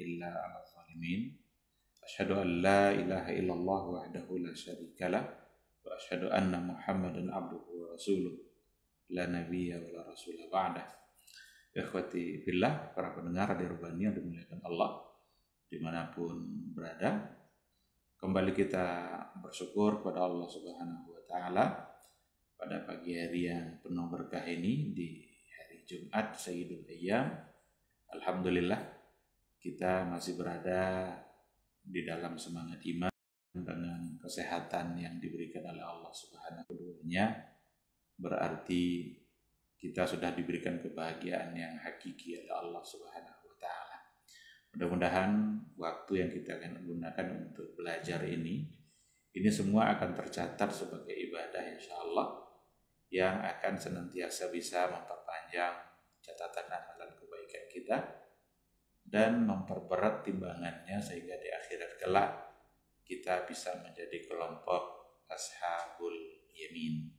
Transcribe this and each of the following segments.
إلا على الظالمين أشهد أن لا إله إلا الله وحده لا شريك له وأشهد أن محمدا عبده ورسوله لا نبي ولا رسول بعده Ikhwati billah, para pendengar di Rubani yang dimuliakan Allah di mana pun berada Kembali kita bersyukur kepada Allah Subhanahu wa taala pada pagi hari yang penuh berkah ini di hari Jumat Sayyidul Ayyam. Alhamdulillah kita masih berada di dalam semangat iman dengan kesehatan yang diberikan oleh Allah Subhanahu wa taala. Berarti kita sudah diberikan kebahagiaan yang hakiki oleh Allah Subhanahu wa taala. Mudah-mudahan waktu yang kita akan gunakan untuk belajar ini ini semua akan tercatat sebagai ibadah insya Allah yang akan senantiasa bisa memperpanjang catatan amalan kebaikan kita dan memperberat timbangannya sehingga di akhirat kelak kita bisa menjadi kelompok ashabul yamin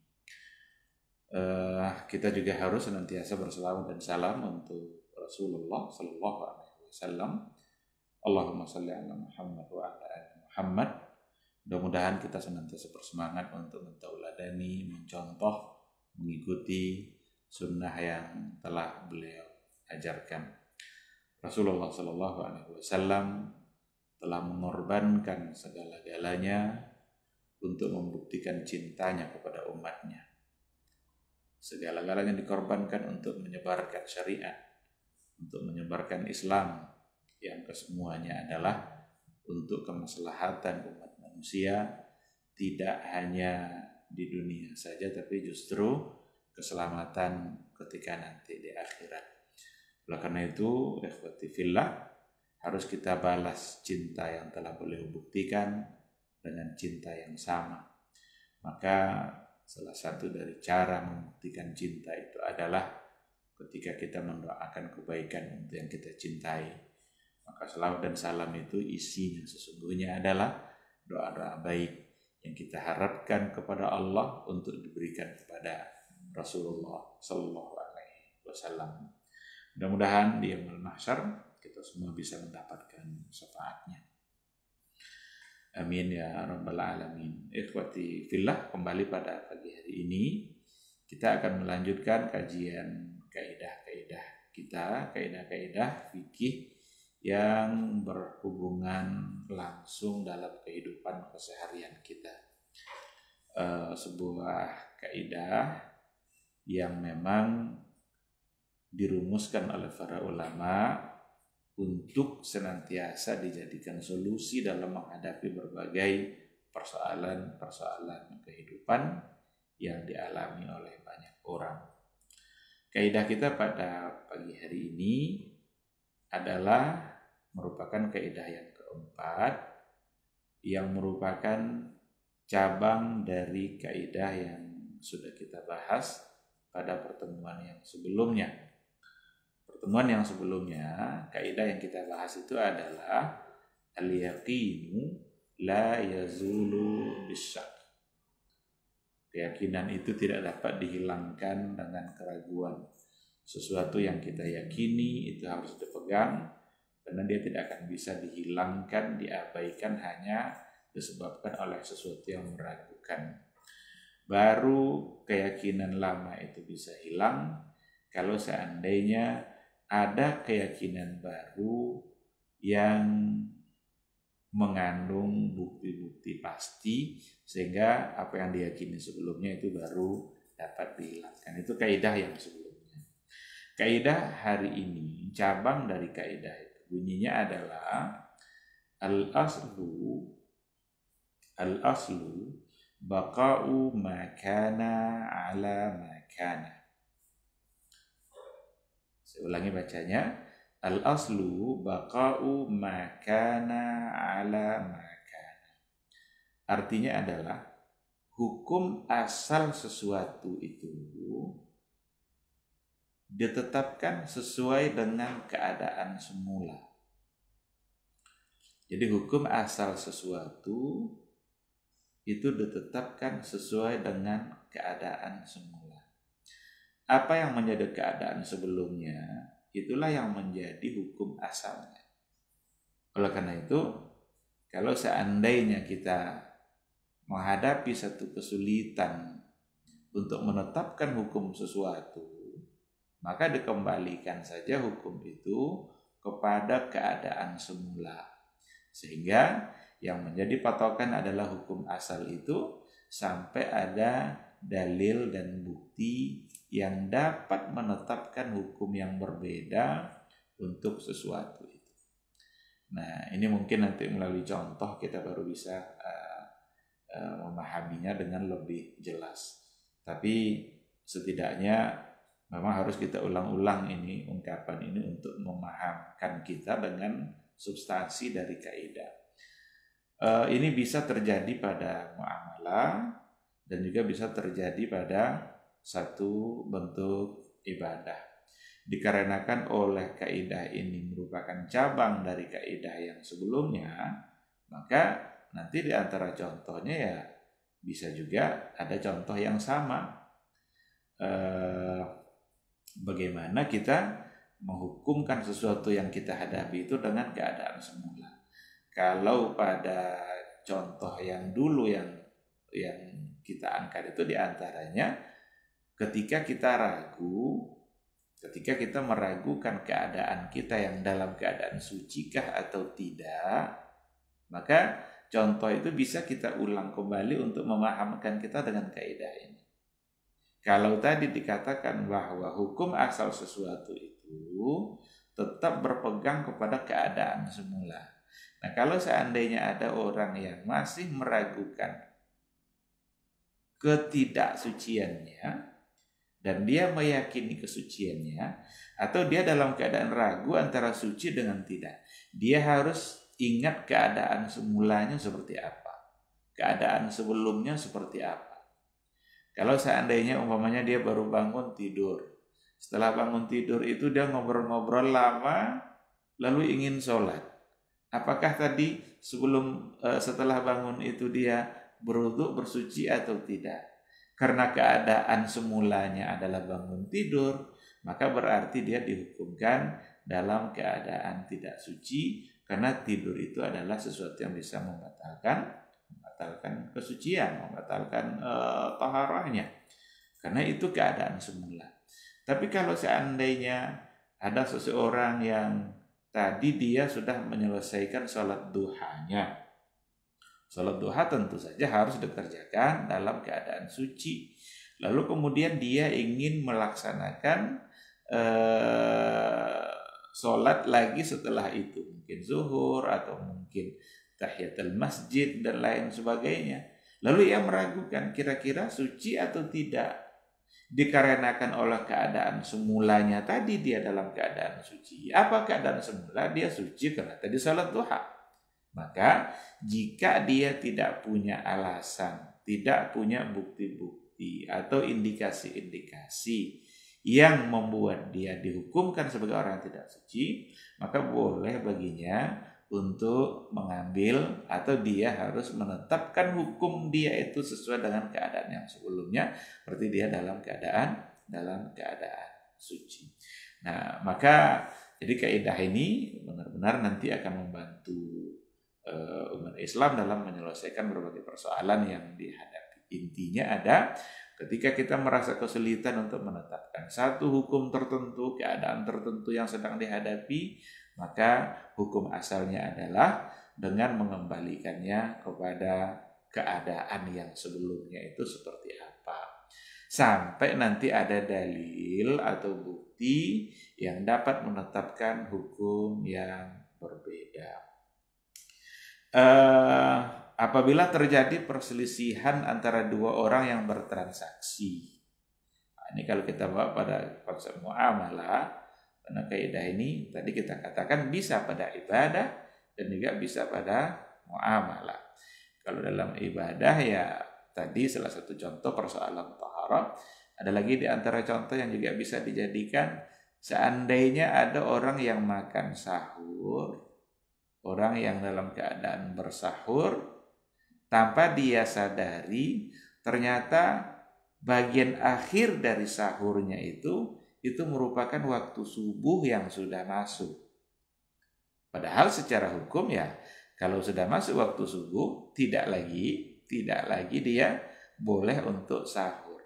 uh, kita juga harus senantiasa berselawat dan salam untuk Rasulullah Sallallahu Alaihi Wasallam. Allahumma salli ala Muhammad wa ala ali Muhammad. Mudah-mudahan kita senantiasa bersemangat untuk mentauladani, mencontoh, mengikuti sunnah yang telah beliau ajarkan. Rasulullah Sallallahu Alaihi Wasallam telah mengorbankan segala-galanya untuk membuktikan cintanya kepada umatnya segala-galanya dikorbankan untuk menyebarkan syariat, untuk menyebarkan Islam yang kesemuanya adalah untuk kemaslahatan umat manusia tidak hanya di dunia saja tapi justru keselamatan ketika nanti di akhirat. Oleh karena itu, ikhwati fillah, harus kita balas cinta yang telah beliau buktikan dengan cinta yang sama. Maka Salah satu dari cara membuktikan cinta itu adalah ketika kita mendoakan kebaikan untuk yang kita cintai. Maka selawat dan salam itu isinya sesungguhnya adalah doa-doa baik yang kita harapkan kepada Allah untuk diberikan kepada Rasulullah Sallallahu Alaihi Wasallam. Mudah-mudahan di Yaumul Mahsyar kita semua bisa mendapatkan syafaatnya. Amin ya rabbal alamin. Ikhwati fillah kembali pada pagi hari ini kita akan melanjutkan kajian kaidah-kaidah kita, kaidah-kaidah fikih yang berhubungan langsung dalam kehidupan keseharian kita. Uh, sebuah kaidah yang memang dirumuskan oleh para ulama untuk senantiasa dijadikan solusi dalam menghadapi berbagai persoalan-persoalan kehidupan yang dialami oleh banyak orang. Kaidah kita pada pagi hari ini adalah merupakan kaidah yang keempat yang merupakan cabang dari kaidah yang sudah kita bahas pada pertemuan yang sebelumnya pertemuan yang sebelumnya, kaidah yang kita bahas itu adalah al-yaqinu la yazulu bisyak. Keyakinan itu tidak dapat dihilangkan dengan keraguan. Sesuatu yang kita yakini itu harus dipegang karena dia tidak akan bisa dihilangkan, diabaikan hanya disebabkan oleh sesuatu yang meragukan. Baru keyakinan lama itu bisa hilang kalau seandainya ada keyakinan baru yang mengandung bukti-bukti pasti sehingga apa yang diyakini sebelumnya itu baru dapat dihilangkan. Itu kaidah yang sebelumnya. Kaidah hari ini cabang dari kaidah itu bunyinya adalah al aslu al aslu baqa'u makana ala makana saya ulangi bacanya. Al aslu baqa'u makana ala makana. Artinya adalah hukum asal sesuatu itu ditetapkan sesuai dengan keadaan semula. Jadi hukum asal sesuatu itu ditetapkan sesuai dengan keadaan semula apa yang menjadi keadaan sebelumnya itulah yang menjadi hukum asalnya. Oleh karena itu, kalau seandainya kita menghadapi satu kesulitan untuk menetapkan hukum sesuatu, maka dikembalikan saja hukum itu kepada keadaan semula. Sehingga yang menjadi patokan adalah hukum asal itu sampai ada dalil dan bukti yang dapat menetapkan hukum yang berbeda untuk sesuatu itu. Nah, ini mungkin nanti melalui contoh kita baru bisa uh, uh, memahaminya dengan lebih jelas. Tapi setidaknya memang harus kita ulang-ulang ini ungkapan ini untuk memahamkan kita dengan substansi dari kaidah. Uh, ini bisa terjadi pada muamalah dan juga bisa terjadi pada satu bentuk ibadah. Dikarenakan oleh kaidah ini merupakan cabang dari kaidah yang sebelumnya, maka nanti di antara contohnya ya bisa juga ada contoh yang sama. Uh, bagaimana kita menghukumkan sesuatu yang kita hadapi itu dengan keadaan semula. Kalau pada contoh yang dulu yang yang kita angkat itu di antaranya ketika kita ragu, ketika kita meragukan keadaan kita yang dalam keadaan sucikah atau tidak, maka contoh itu bisa kita ulang kembali untuk memahamkan kita dengan kaidah ini. Kalau tadi dikatakan bahwa hukum asal sesuatu itu tetap berpegang kepada keadaan semula. Nah, kalau seandainya ada orang yang masih meragukan ketidaksuciannya dan dia meyakini kesuciannya atau dia dalam keadaan ragu antara suci dengan tidak, dia harus ingat keadaan semulanya seperti apa, keadaan sebelumnya seperti apa. Kalau seandainya umpamanya dia baru bangun tidur. Setelah bangun tidur itu dia ngobrol-ngobrol lama lalu ingin sholat. Apakah tadi sebelum uh, setelah bangun itu dia beruduk bersuci atau tidak? Karena keadaan semulanya adalah bangun tidur, maka berarti dia dihukumkan dalam keadaan tidak suci karena tidur itu adalah sesuatu yang bisa membatalkan membatalkan kesucian, membatalkan uh, taharahnya. Karena itu keadaan semula. Tapi kalau seandainya ada seseorang yang tadi dia sudah menyelesaikan sholat duhanya. Sholat duha tentu saja harus dikerjakan dalam keadaan suci. Lalu kemudian dia ingin melaksanakan uh, sholat lagi setelah itu. Mungkin zuhur atau mungkin tahiyatul masjid dan lain sebagainya. Lalu ia meragukan kira-kira suci atau tidak. Dikarenakan oleh keadaan semulanya tadi dia dalam keadaan suci. Apa keadaan semula? Dia suci karena tadi salat duha. Maka jika dia tidak punya alasan, tidak punya bukti-bukti atau indikasi-indikasi yang membuat dia dihukumkan sebagai orang yang tidak suci, maka boleh baginya untuk mengambil atau dia harus menetapkan hukum dia itu sesuai dengan keadaan yang sebelumnya berarti dia dalam keadaan dalam keadaan suci. Nah, maka jadi kaidah ini benar-benar nanti akan membantu uh, umat Islam dalam menyelesaikan berbagai persoalan yang dihadapi. Intinya ada ketika kita merasa kesulitan untuk menetapkan satu hukum tertentu, keadaan tertentu yang sedang dihadapi, maka hukum asalnya adalah dengan mengembalikannya kepada keadaan yang sebelumnya itu seperti apa. Sampai nanti ada dalil atau bukti yang dapat menetapkan hukum yang berbeda. Uh, apabila terjadi perselisihan antara dua orang yang bertransaksi. Nah, ini kalau kita bawa pada konsep muamalah, karena kaidah ini tadi kita katakan bisa pada ibadah dan juga bisa pada muamalah. Kalau dalam ibadah ya tadi salah satu contoh persoalan taharah. Ada lagi di antara contoh yang juga bisa dijadikan seandainya ada orang yang makan sahur, orang yang dalam keadaan bersahur tanpa dia sadari ternyata bagian akhir dari sahurnya itu itu merupakan waktu subuh yang sudah masuk. Padahal secara hukum ya kalau sudah masuk waktu subuh tidak lagi tidak lagi dia boleh untuk sahur.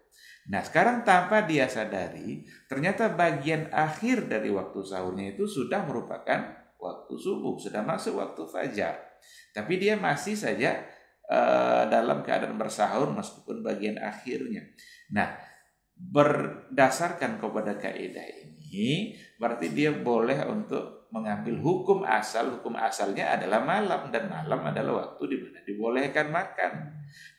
Nah sekarang tanpa dia sadari ternyata bagian akhir dari waktu sahurnya itu sudah merupakan waktu subuh, sudah masuk waktu fajar. Tapi dia masih saja uh, dalam keadaan bersahur meskipun bagian akhirnya. Nah, berdasarkan kepada kaidah ini berarti dia boleh untuk mengambil hukum asal hukum asalnya adalah malam dan malam adalah waktu di mana dibolehkan makan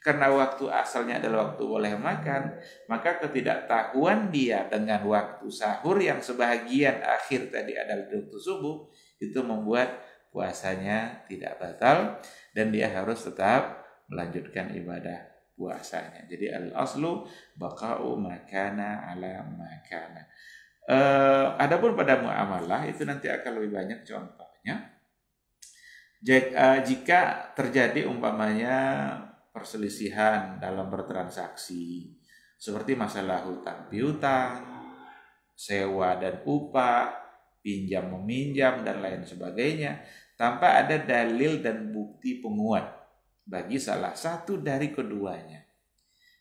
karena waktu asalnya adalah waktu boleh makan maka ketidaktahuan dia dengan waktu sahur yang sebahagian akhir tadi adalah waktu subuh itu membuat puasanya tidak batal dan dia harus tetap melanjutkan ibadah puasanya. Jadi al aslu bakau makana ala makana. Uh, adapun pada muamalah itu nanti akan lebih banyak contohnya. Eh, jika terjadi umpamanya perselisihan dalam bertransaksi seperti masalah hutang piutang, sewa dan upah, pinjam meminjam dan lain sebagainya tanpa ada dalil dan bukti penguat bagi salah satu dari keduanya.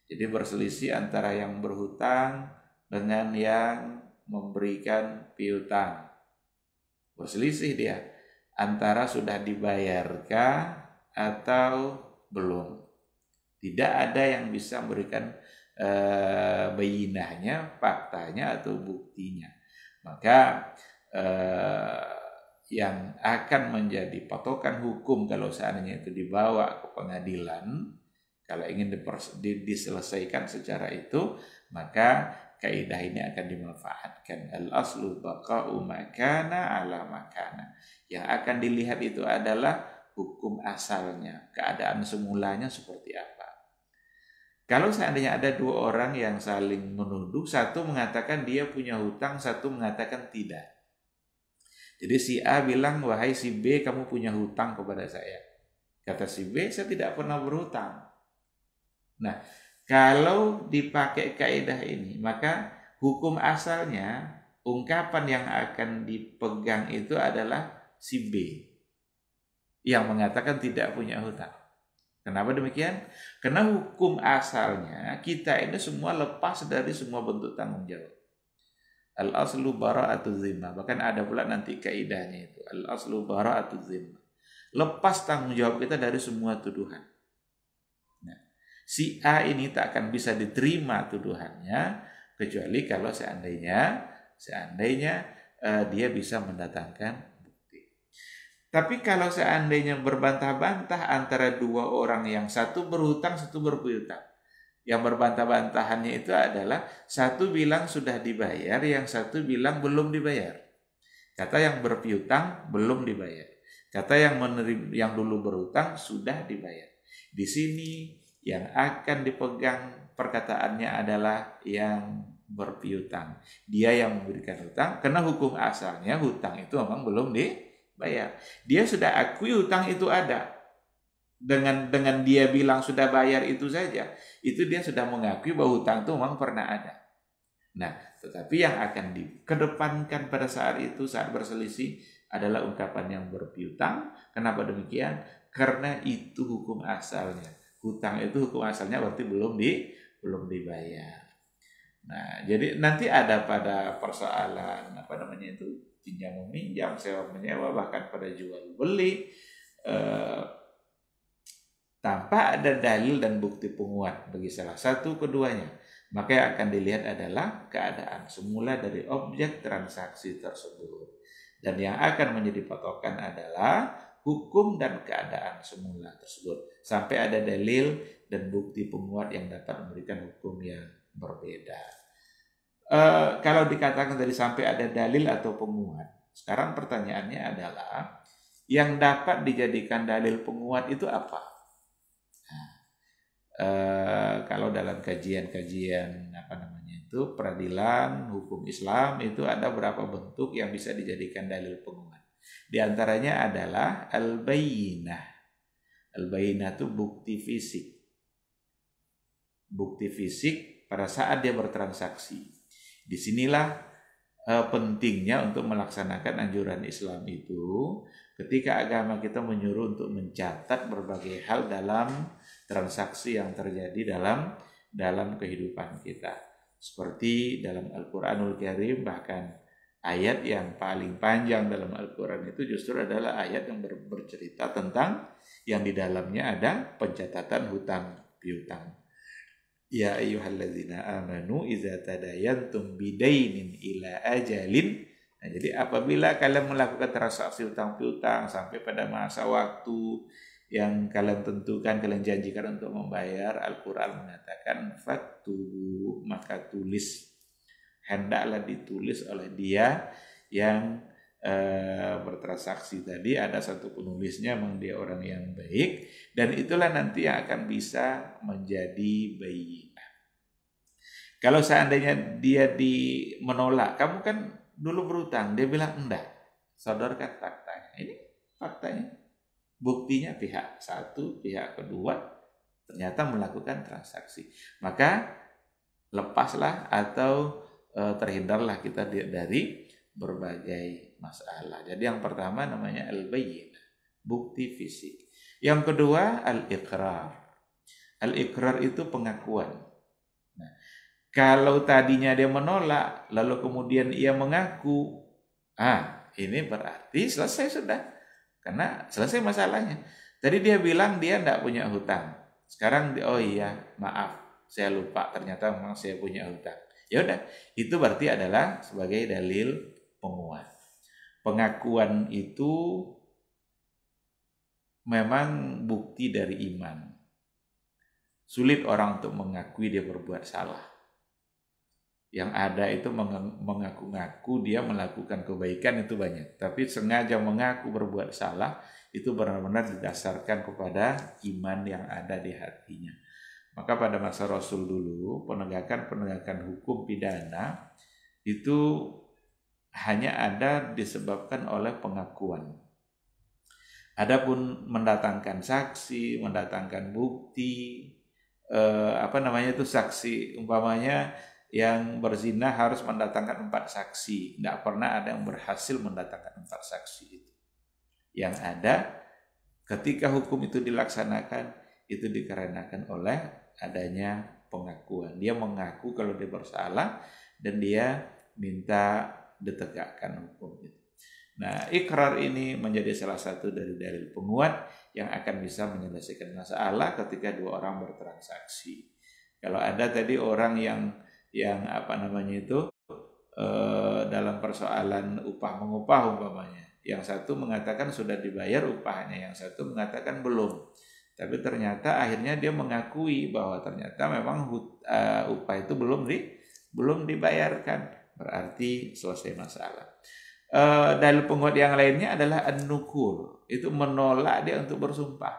Jadi berselisih antara yang berhutang dengan yang memberikan piutang. Berselisih dia antara sudah dibayarkah atau belum. Tidak ada yang bisa memberikan e, bayinahnya, faktanya atau buktinya. Maka e, yang akan menjadi patokan hukum kalau seandainya itu dibawa ke pengadilan kalau ingin diselesaikan secara itu maka kaidah ini akan dimanfaatkan. Al aslu baqa'u makana ala makana. Yang akan dilihat itu adalah hukum asalnya keadaan semulanya seperti apa. Kalau seandainya ada dua orang yang saling menuduh satu mengatakan dia punya hutang satu mengatakan tidak jadi si A bilang, wahai si B, kamu punya hutang kepada saya. Kata si B, saya tidak pernah berhutang. Nah, kalau dipakai kaidah ini, maka hukum asalnya, ungkapan yang akan dipegang itu adalah si B. Yang mengatakan tidak punya hutang. Kenapa demikian? Karena hukum asalnya kita ini semua lepas dari semua bentuk tanggung jawab. Al aslu bara'atu zimma. Bahkan ada pula nanti kaidahnya itu. Al aslu bara'atu zimma. Lepas tanggung jawab kita dari semua tuduhan. Nah, si A ini tak akan bisa diterima tuduhannya kecuali kalau seandainya seandainya uh, dia bisa mendatangkan bukti. Tapi kalau seandainya berbantah-bantah antara dua orang yang satu berhutang, satu berpiutang, yang berbantah-bantahannya itu adalah satu bilang sudah dibayar, yang satu bilang belum dibayar. Kata yang berpiutang belum dibayar. Kata yang menerima yang dulu berutang sudah dibayar. Di sini yang akan dipegang perkataannya adalah yang berpiutang. Dia yang memberikan hutang karena hukum asalnya hutang itu memang belum dibayar. Dia sudah akui hutang itu ada, dengan dengan dia bilang sudah bayar itu saja, itu dia sudah mengakui bahwa hutang itu memang pernah ada. Nah, tetapi yang akan dikedepankan pada saat itu saat berselisih adalah ungkapan yang berpiutang. Kenapa demikian? Karena itu hukum asalnya. Hutang itu hukum asalnya berarti belum di belum dibayar. Nah, jadi nanti ada pada persoalan apa namanya itu pinjam meminjam, sewa menyewa, bahkan pada jual beli. Eh, tanpa ada dalil dan bukti penguat bagi salah satu keduanya, maka yang akan dilihat adalah keadaan semula dari objek transaksi tersebut. Dan yang akan menjadi patokan adalah hukum dan keadaan semula tersebut. Sampai ada dalil dan bukti penguat yang dapat memberikan hukum yang berbeda. E, kalau dikatakan tadi sampai ada dalil atau penguat, sekarang pertanyaannya adalah yang dapat dijadikan dalil penguat itu apa? Eh, kalau dalam kajian-kajian apa namanya itu peradilan hukum Islam itu ada beberapa bentuk yang bisa dijadikan dalil penguat. Di antaranya adalah al-bayyinah. Al-bayyinah itu bukti fisik. Bukti fisik pada saat dia bertransaksi. Di sinilah uh, pentingnya untuk melaksanakan anjuran Islam itu ketika agama kita menyuruh untuk mencatat berbagai hal dalam transaksi yang terjadi dalam dalam kehidupan kita. Seperti dalam Al-Qur'anul Karim bahkan ayat yang paling panjang dalam Al-Qur'an itu justru adalah ayat yang ber bercerita tentang yang di dalamnya ada pencatatan hutang piutang. Ya ayyuhalladzina amanu idza tadayantum bidainin ila ajalin Nah, jadi apabila kalian melakukan transaksi utang piutang sampai pada masa waktu yang kalian tentukan, kalian janjikan untuk membayar, Al-Quran mengatakan faktu maka tulis hendaklah ditulis oleh dia yang e, bertransaksi tadi ada satu penulisnya memang dia orang yang baik dan itulah nanti yang akan bisa menjadi bayi. Kalau seandainya dia di menolak, kamu kan dulu berutang, dia bilang enggak. Sodorkan faktanya. Ini faktanya. Buktinya pihak satu, pihak kedua ternyata melakukan transaksi. Maka lepaslah atau e, terhindarlah kita dari berbagai masalah. Jadi yang pertama namanya al-bayyin, bukti fisik. Yang kedua al-iqrar. Al-iqrar itu pengakuan. Kalau tadinya dia menolak, lalu kemudian ia mengaku, ah ini berarti selesai sudah. Karena selesai masalahnya. Tadi dia bilang dia tidak punya hutang. Sekarang, oh iya, maaf, saya lupa ternyata memang saya punya hutang. Ya udah, itu berarti adalah sebagai dalil penguat. Pengakuan itu memang bukti dari iman. Sulit orang untuk mengakui dia berbuat salah yang ada itu mengaku-ngaku dia melakukan kebaikan itu banyak. Tapi sengaja mengaku berbuat salah itu benar-benar didasarkan kepada iman yang ada di hatinya. Maka pada masa Rasul dulu penegakan-penegakan hukum pidana itu hanya ada disebabkan oleh pengakuan. Adapun mendatangkan saksi, mendatangkan bukti, eh, apa namanya itu saksi, umpamanya yang berzina harus mendatangkan empat saksi. Tidak pernah ada yang berhasil mendatangkan empat saksi itu. Yang ada ketika hukum itu dilaksanakan itu dikarenakan oleh adanya pengakuan. Dia mengaku kalau dia bersalah dan dia minta ditegakkan hukum itu. Nah, ikrar ini menjadi salah satu dari dalil penguat yang akan bisa menyelesaikan masalah ketika dua orang bertransaksi. Kalau ada tadi orang yang yang apa namanya itu e, dalam persoalan upah mengupah umpamanya. Yang satu mengatakan sudah dibayar upahnya, yang satu mengatakan belum. Tapi ternyata akhirnya dia mengakui bahwa ternyata memang uh, upah itu belum di belum dibayarkan. Berarti selesai masalah. Uh, dalil penguat yang lainnya adalah an-nukur. Itu menolak dia untuk bersumpah.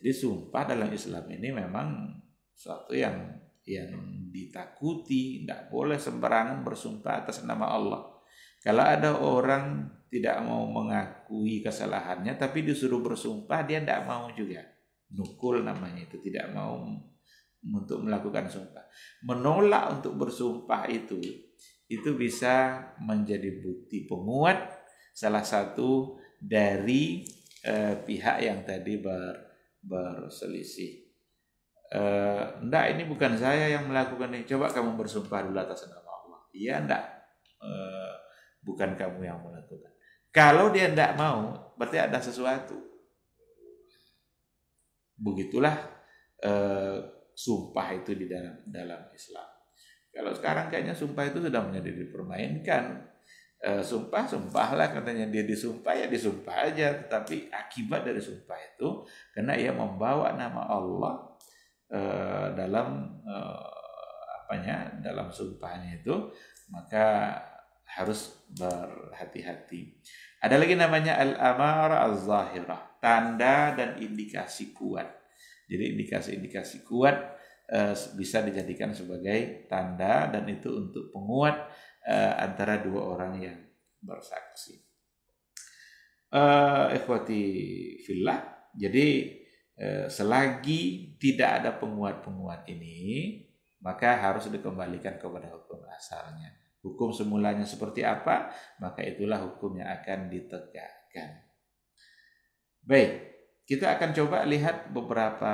Jadi sumpah dalam Islam ini memang suatu yang yang ditakuti, tidak boleh sembarangan bersumpah atas nama Allah. Kalau ada orang tidak mau mengakui kesalahannya, tapi disuruh bersumpah, dia tidak mau juga. Nukul namanya itu, tidak mau untuk melakukan sumpah. Menolak untuk bersumpah itu, itu bisa menjadi bukti penguat salah satu dari eh, pihak yang tadi ber, berselisih enggak ini bukan saya yang melakukan ini. Coba kamu bersumpah dulu atas nama Allah. Iya enggak eh, bukan kamu yang melakukan. Kalau dia enggak mau berarti ada sesuatu. Begitulah eh, sumpah itu di dalam dalam Islam. Kalau sekarang kayaknya sumpah itu sudah menjadi dipermainkan. E, sumpah sumpahlah. Katanya dia disumpah ya disumpah aja. Tetapi akibat dari sumpah itu karena ia membawa nama Allah Eh, dalam uh, apanya dalam sumpahnya itu maka harus berhati-hati. Ada lagi namanya al-amara az-zahirah, tanda dan indikasi kuat. Jadi indikasi-indikasi kuat uh, bisa dijadikan sebagai tanda dan itu untuk penguat uh, antara dua orang yang bersaksi. Uh, ikhwati fillah. Jadi selagi tidak ada penguat-penguat ini, maka harus dikembalikan kepada hukum asalnya. Hukum semulanya seperti apa, maka itulah hukum yang akan ditegakkan. tegakkan. Baik, kita akan coba lihat beberapa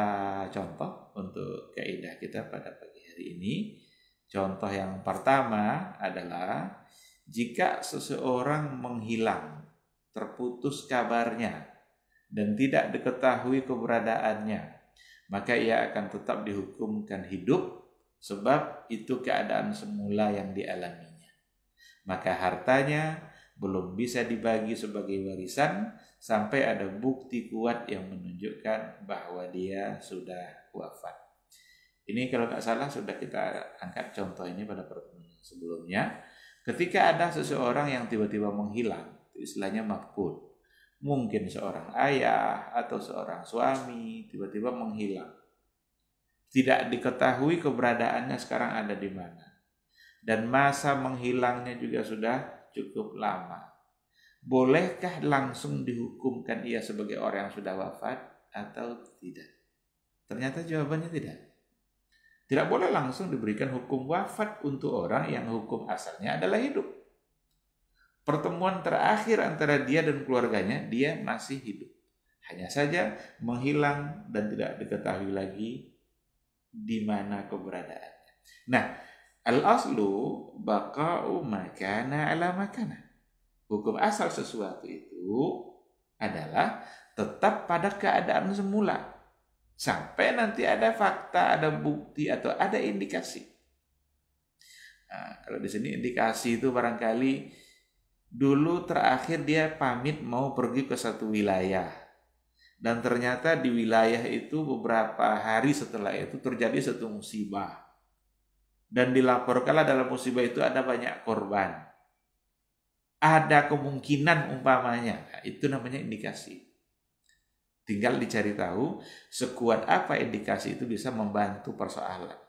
contoh untuk kaidah kita pada pagi hari ini. Contoh yang pertama adalah jika seseorang menghilang, terputus kabarnya, dan tidak diketahui keberadaannya, maka ia akan tetap dihukumkan hidup sebab itu keadaan semula yang dialaminya. Maka hartanya belum bisa dibagi sebagai warisan sampai ada bukti kuat yang menunjukkan bahwa dia sudah wafat. Ini kalau nggak salah sudah kita angkat contoh ini pada pertemuan sebelumnya. Ketika ada seseorang yang tiba-tiba menghilang, istilahnya mafkud mungkin seorang ayah atau seorang suami tiba-tiba menghilang. Tidak diketahui keberadaannya sekarang ada di mana. Dan masa menghilangnya juga sudah cukup lama. Bolehkah langsung dihukumkan ia sebagai orang yang sudah wafat atau tidak? Ternyata jawabannya tidak. Tidak boleh langsung diberikan hukum wafat untuk orang yang hukum asalnya adalah hidup pertemuan terakhir antara dia dan keluarganya, dia masih hidup. Hanya saja menghilang dan tidak diketahui lagi di mana keberadaannya. Nah, al-aslu baqa'u makana ala makana. Hukum asal sesuatu itu adalah tetap pada keadaan semula. Sampai nanti ada fakta, ada bukti, atau ada indikasi. Nah, kalau di sini indikasi itu barangkali dulu terakhir dia pamit mau pergi ke satu wilayah. Dan ternyata di wilayah itu beberapa hari setelah itu terjadi satu musibah. Dan dilaporkanlah dalam musibah itu ada banyak korban. Ada kemungkinan umpamanya, nah, itu namanya indikasi. Tinggal dicari tahu sekuat apa indikasi itu bisa membantu persoalan.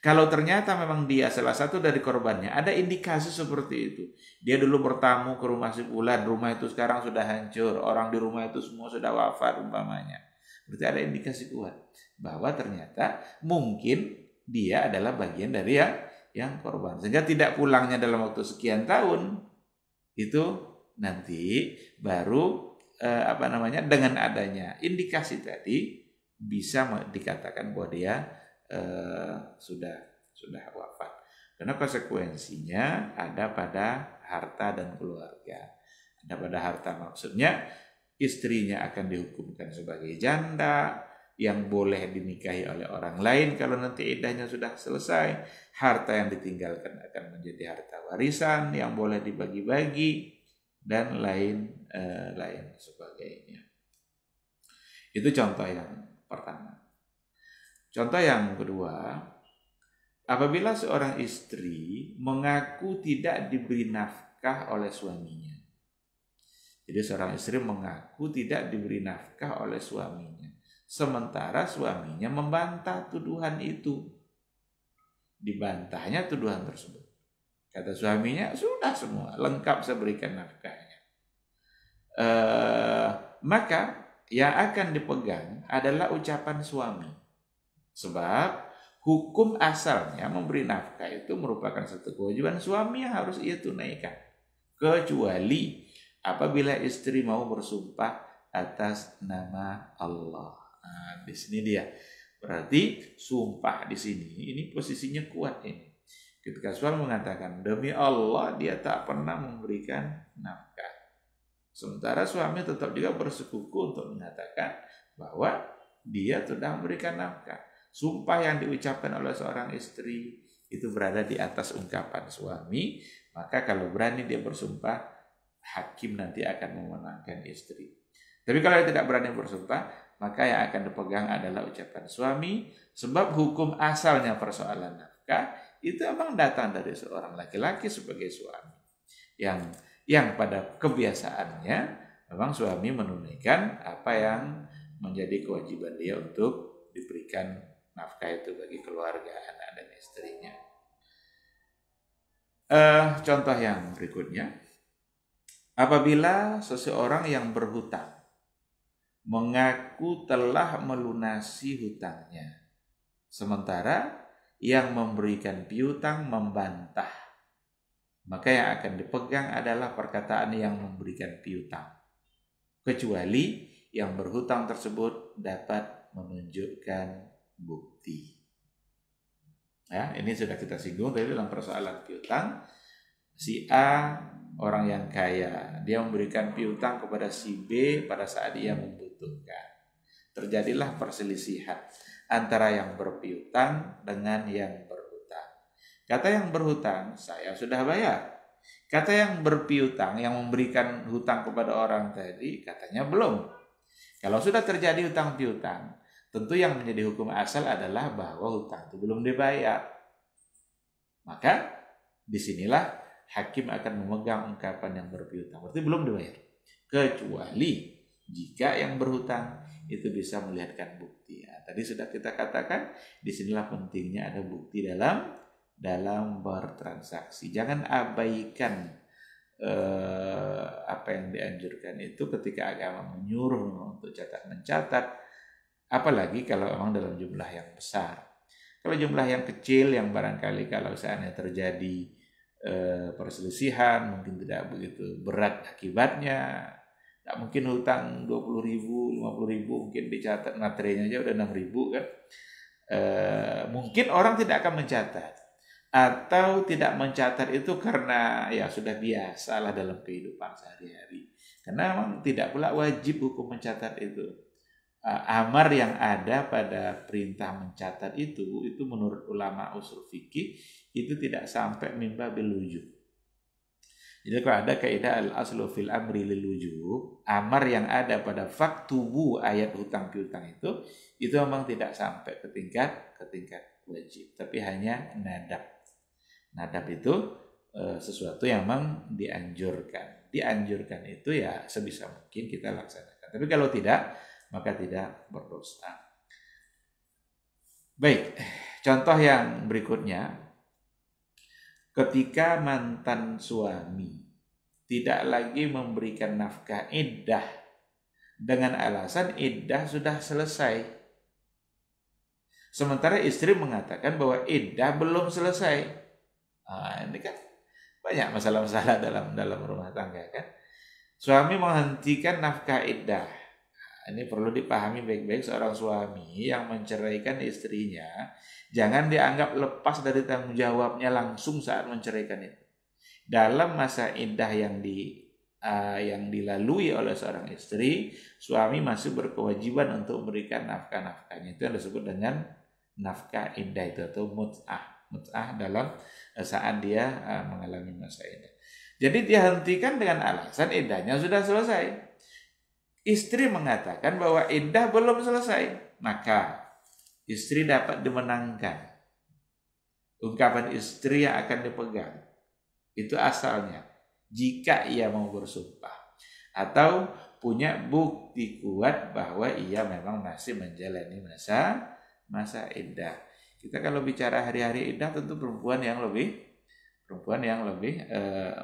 Kalau ternyata memang dia salah satu dari korbannya, ada indikasi seperti itu. Dia dulu bertamu ke rumah si Fulan, rumah itu sekarang sudah hancur, orang di rumah itu semua sudah wafat umpamanya. Berarti ada indikasi kuat bahwa ternyata mungkin dia adalah bagian dari yang yang korban. Sehingga tidak pulangnya dalam waktu sekian tahun itu nanti baru eh, apa namanya dengan adanya indikasi tadi bisa dikatakan bahwa dia Eh, sudah sudah wafat. Karena konsekuensinya ada pada harta dan keluarga. Ada pada harta maksudnya istrinya akan dihukumkan sebagai janda yang boleh dinikahi oleh orang lain kalau nanti idahnya sudah selesai. Harta yang ditinggalkan akan menjadi harta warisan yang boleh dibagi-bagi dan lain eh, lain sebagainya. Itu contoh yang pertama. Contoh yang kedua, apabila seorang istri mengaku tidak diberi nafkah oleh suaminya. Jadi seorang istri mengaku tidak diberi nafkah oleh suaminya. Sementara suaminya membantah tuduhan itu. Dibantahnya tuduhan tersebut. Kata suaminya, sudah semua, lengkap saya berikan nafkahnya. Uh, maka yang akan dipegang adalah ucapan suami Sebab hukum asalnya memberi nafkah itu merupakan satu kewajiban suami yang harus ia tunaikan. Kecuali apabila istri mau bersumpah atas nama Allah. Nah, di sini dia. Berarti sumpah di sini ini posisinya kuat ini. Ketika suami mengatakan demi Allah dia tak pernah memberikan nafkah. Sementara suami tetap juga bersekuku untuk mengatakan bahwa dia sudah memberikan nafkah. Sumpah yang diucapkan oleh seorang istri itu berada di atas ungkapan suami, maka kalau berani dia bersumpah, hakim nanti akan memenangkan istri. Tapi kalau dia tidak berani bersumpah, maka yang akan dipegang adalah ucapan suami, sebab hukum asalnya persoalan nafkah itu memang datang dari seorang laki-laki sebagai suami. Yang yang pada kebiasaannya memang suami menunaikan apa yang menjadi kewajiban dia untuk diberikan nafkah itu bagi keluarga, anak dan istrinya. Uh, contoh yang berikutnya, apabila seseorang yang berhutang mengaku telah melunasi hutangnya, sementara yang memberikan piutang membantah, maka yang akan dipegang adalah perkataan yang memberikan piutang. kecuali yang berhutang tersebut dapat menunjukkan bukti. Ya, ini sudah kita singgung tadi dalam persoalan piutang. Si A orang yang kaya, dia memberikan piutang kepada si B pada saat dia membutuhkan. Terjadilah perselisihan antara yang berpiutang dengan yang berhutang. Kata yang berhutang, saya sudah bayar. Kata yang berpiutang, yang memberikan hutang kepada orang tadi, katanya belum. Kalau sudah terjadi hutang piutang, tentu yang menjadi hukum asal adalah bahwa hutang itu belum dibayar. Maka di sinilah hakim akan memegang ungkapan yang berpiutang. Berarti belum dibayar. Kecuali jika yang berhutang itu bisa melihatkan bukti. Ya, tadi sudah kita katakan, di sinilah pentingnya ada bukti dalam dalam bertransaksi. Jangan abaikan eh, apa yang dianjurkan itu ketika agama menyuruh untuk catat mencatat apalagi kalau memang dalam jumlah yang besar kalau jumlah yang kecil yang barangkali kalau seandainya terjadi eh, perselisihan mungkin tidak begitu berat akibatnya tidak mungkin hutang 20 ribu 50 ribu mungkin dicatat materinya aja udah 6 ribu kan eh, mungkin orang tidak akan mencatat atau tidak mencatat itu karena ya sudah biasa lah dalam kehidupan sehari-hari. Karena memang tidak pula wajib hukum mencatat itu. Amar yang ada pada perintah mencatat itu, itu menurut ulama usul fikih, itu tidak sampai mimba bilujub. Jadi kalau ada kaidah al aslu fil amri lil amar yang ada pada faktubu ayat hutang piutang itu, itu memang tidak sampai ke tingkat ke tingkat wajib, tapi hanya nadab Nadab itu e, sesuatu yang memang dianjurkan. Dianjurkan itu ya sebisa mungkin kita laksanakan. Tapi kalau tidak, maka tidak berdosa. Baik, contoh yang berikutnya. Ketika mantan suami tidak lagi memberikan nafkah iddah dengan alasan iddah sudah selesai. Sementara istri mengatakan bahwa iddah belum selesai. Nah, ini kan banyak masalah-masalah dalam dalam rumah tangga kan. Suami menghentikan nafkah iddah. Ini perlu dipahami baik-baik seorang suami yang menceraikan istrinya jangan dianggap lepas dari tanggung jawabnya langsung saat menceraikan itu. Dalam masa iddah yang di uh, yang dilalui oleh seorang istri, suami masih berkewajiban untuk memberikan nafkah-nafkahnya. Itu yang disebut dengan nafkah iddah itu atau mut'ah mut'ah dalam eh, saat dia eh, mengalami masa iddah. Jadi dia hentikan dengan alasan iddahnya sudah selesai. Istri mengatakan bahwa iddah belum selesai, maka istri dapat dimenangkan. Ungkapan istri yang akan dipegang. Itu asalnya. Jika ia mau bersumpah. Atau punya bukti kuat bahwa ia memang masih menjalani masa masa iddah. Kita kalau bicara hari-hari indah tentu perempuan yang lebih perempuan yang lebih uh,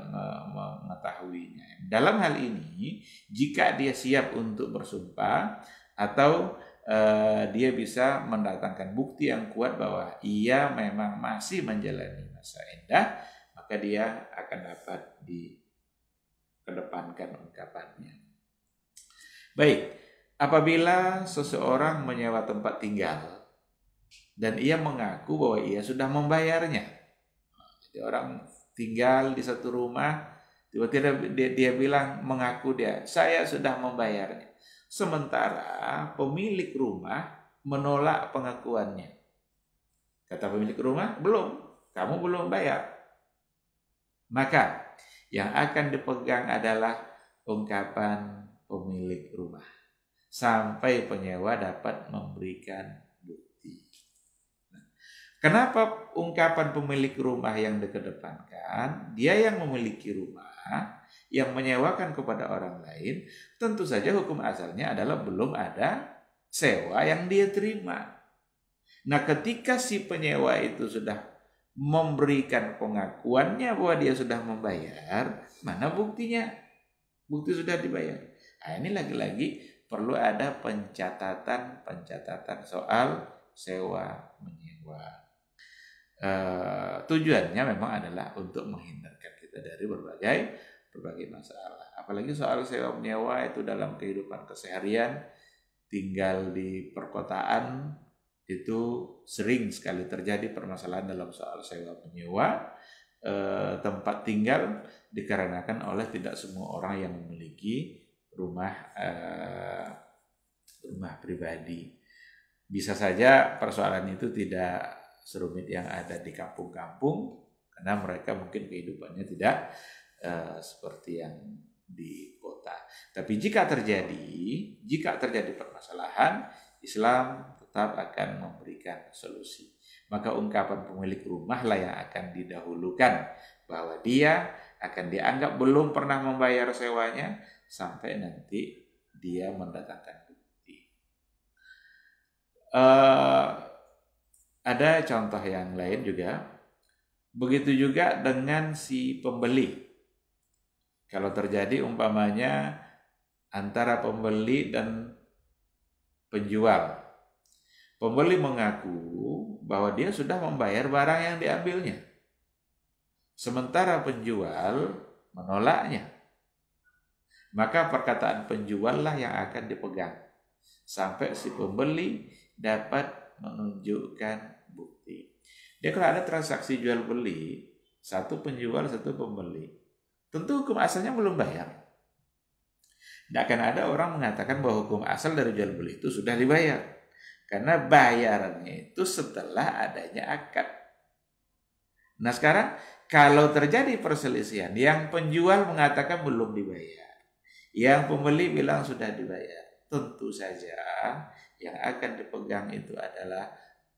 mengetahuinya. Dalam hal ini, jika dia siap untuk bersumpah atau uh, dia bisa mendatangkan bukti yang kuat bahwa ia memang masih menjalani masa indah, maka dia akan dapat dikedepankan ungkapannya. Baik, apabila seseorang menyewa tempat tinggal dan ia mengaku bahwa ia sudah membayarnya. Orang tinggal di satu rumah, tiba-tiba dia, dia bilang mengaku dia, saya sudah membayarnya. Sementara pemilik rumah menolak pengakuannya. Kata pemilik rumah, belum, kamu belum bayar. Maka yang akan dipegang adalah ungkapan pemilik rumah. Sampai penyewa dapat memberikan Kenapa ungkapan pemilik rumah yang dikedepankan? Dia yang memiliki rumah, yang menyewakan kepada orang lain, tentu saja hukum asalnya adalah belum ada sewa yang dia terima. Nah, ketika si penyewa itu sudah memberikan pengakuannya bahwa dia sudah membayar, mana buktinya? Bukti sudah dibayar. Nah, ini lagi-lagi perlu ada pencatatan-pencatatan soal sewa menyewa. Uh, tujuannya memang adalah untuk menghindarkan kita dari berbagai berbagai masalah. apalagi soal sewa menyewa itu dalam kehidupan keseharian tinggal di perkotaan itu sering sekali terjadi permasalahan dalam soal sewa menyewa eh, tempat tinggal dikarenakan oleh tidak semua orang yang memiliki rumah eh, rumah pribadi. Bisa saja persoalan itu tidak serumit yang ada di kampung-kampung karena mereka mungkin kehidupannya tidak uh, seperti yang di kota. Tapi jika terjadi, jika terjadi permasalahan, Islam tetap akan memberikan solusi. Maka ungkapan pemilik rumah lah yang akan didahulukan bahwa dia akan dianggap belum pernah membayar sewanya sampai nanti dia mendatangkan bukti. Uh, ada contoh yang lain juga. Begitu juga dengan si pembeli. Kalau terjadi umpamanya antara pembeli dan penjual. Pembeli mengaku bahwa dia sudah membayar barang yang diambilnya. Sementara penjual menolaknya. Maka perkataan penjual lah yang akan dipegang sampai si pembeli dapat menunjukkan bukti. Dia kalau ada transaksi jual beli, satu penjual, satu pembeli, tentu hukum asalnya belum bayar. Tidak akan ada orang mengatakan bahwa hukum asal dari jual beli itu sudah dibayar. Karena bayarannya itu setelah adanya akad. Nah sekarang kalau terjadi perselisihan, yang penjual mengatakan belum dibayar yang pembeli bilang sudah dibayar. Tentu saja yang akan dipegang itu adalah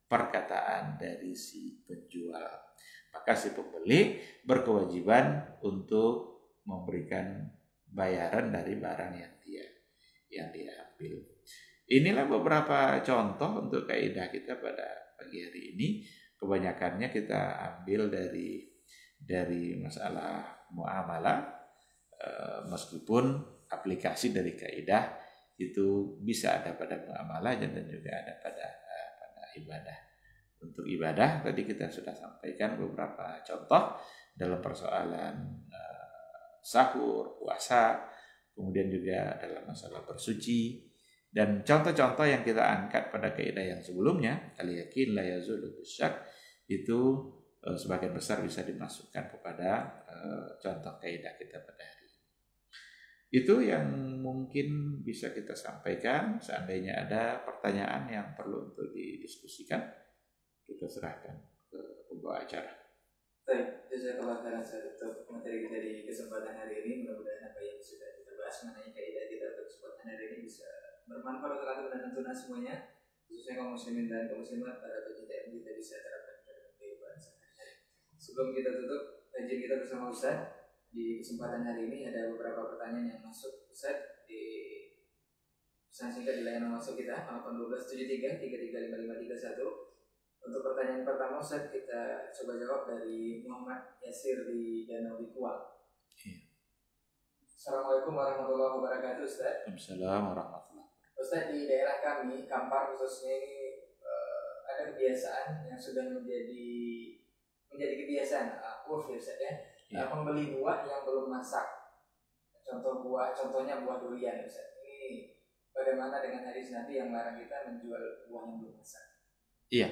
perkataan dari si penjual. Maka si pembeli berkewajiban untuk memberikan bayaran dari barang yang dia yang dia ambil. Inilah beberapa contoh untuk kaidah kita pada pagi hari ini. Kebanyakannya kita ambil dari dari masalah muamalah eh, meskipun aplikasi dari kaidah itu bisa ada pada muamalah dan juga ada pada pada ibadah. Untuk ibadah tadi kita sudah sampaikan beberapa contoh dalam persoalan uh, sahur, puasa, kemudian juga dalam masalah bersuci dan contoh-contoh yang kita angkat pada kaidah yang sebelumnya, al yakin la yazulu itu uh, sebagian besar bisa dimasukkan kepada uh, contoh kaidah kita pada itu yang mungkin bisa kita sampaikan. Seandainya ada pertanyaan yang perlu untuk didiskusikan, kita serahkan ke pembawa acara. Baik, jazakallah khairan untuk materi kita di kesempatan hari ini. Mudah-mudahan apa yang sudah kita bahas mengenai kaidah kita untuk kesempatan hari ini bisa bermanfaat untuk antum dan tentunya semuanya, khususnya kaum muslimin dan kaum muslimat para pecinta yang kita bisa terapkan dalam kehidupan sehari-hari. Sebelum kita tutup kajian kita bersama Ustaz, di kesempatan hari ini ada beberapa pertanyaan yang masuk. Ustaz di pesan singkat di layanan masuk kita 81273 335531 untuk pertanyaan pertama Ustaz kita coba jawab dari Muhammad Yasir di Danau Bikual iya. Assalamualaikum warahmatullahi wabarakatuh Ustaz Assalamualaikum warahmatullahi wabarakatuh. Ustaz di daerah kami Kampar khususnya ini uh, ada kebiasaan yang sudah menjadi menjadi kebiasaan. Uh, ya Ustaz ya ya. membeli buah yang belum masak. Contoh buah, contohnya buah durian, Ustaz. Ini bagaimana dengan hadis Nabi yang melarang kita menjual buah yang belum masak? Iya.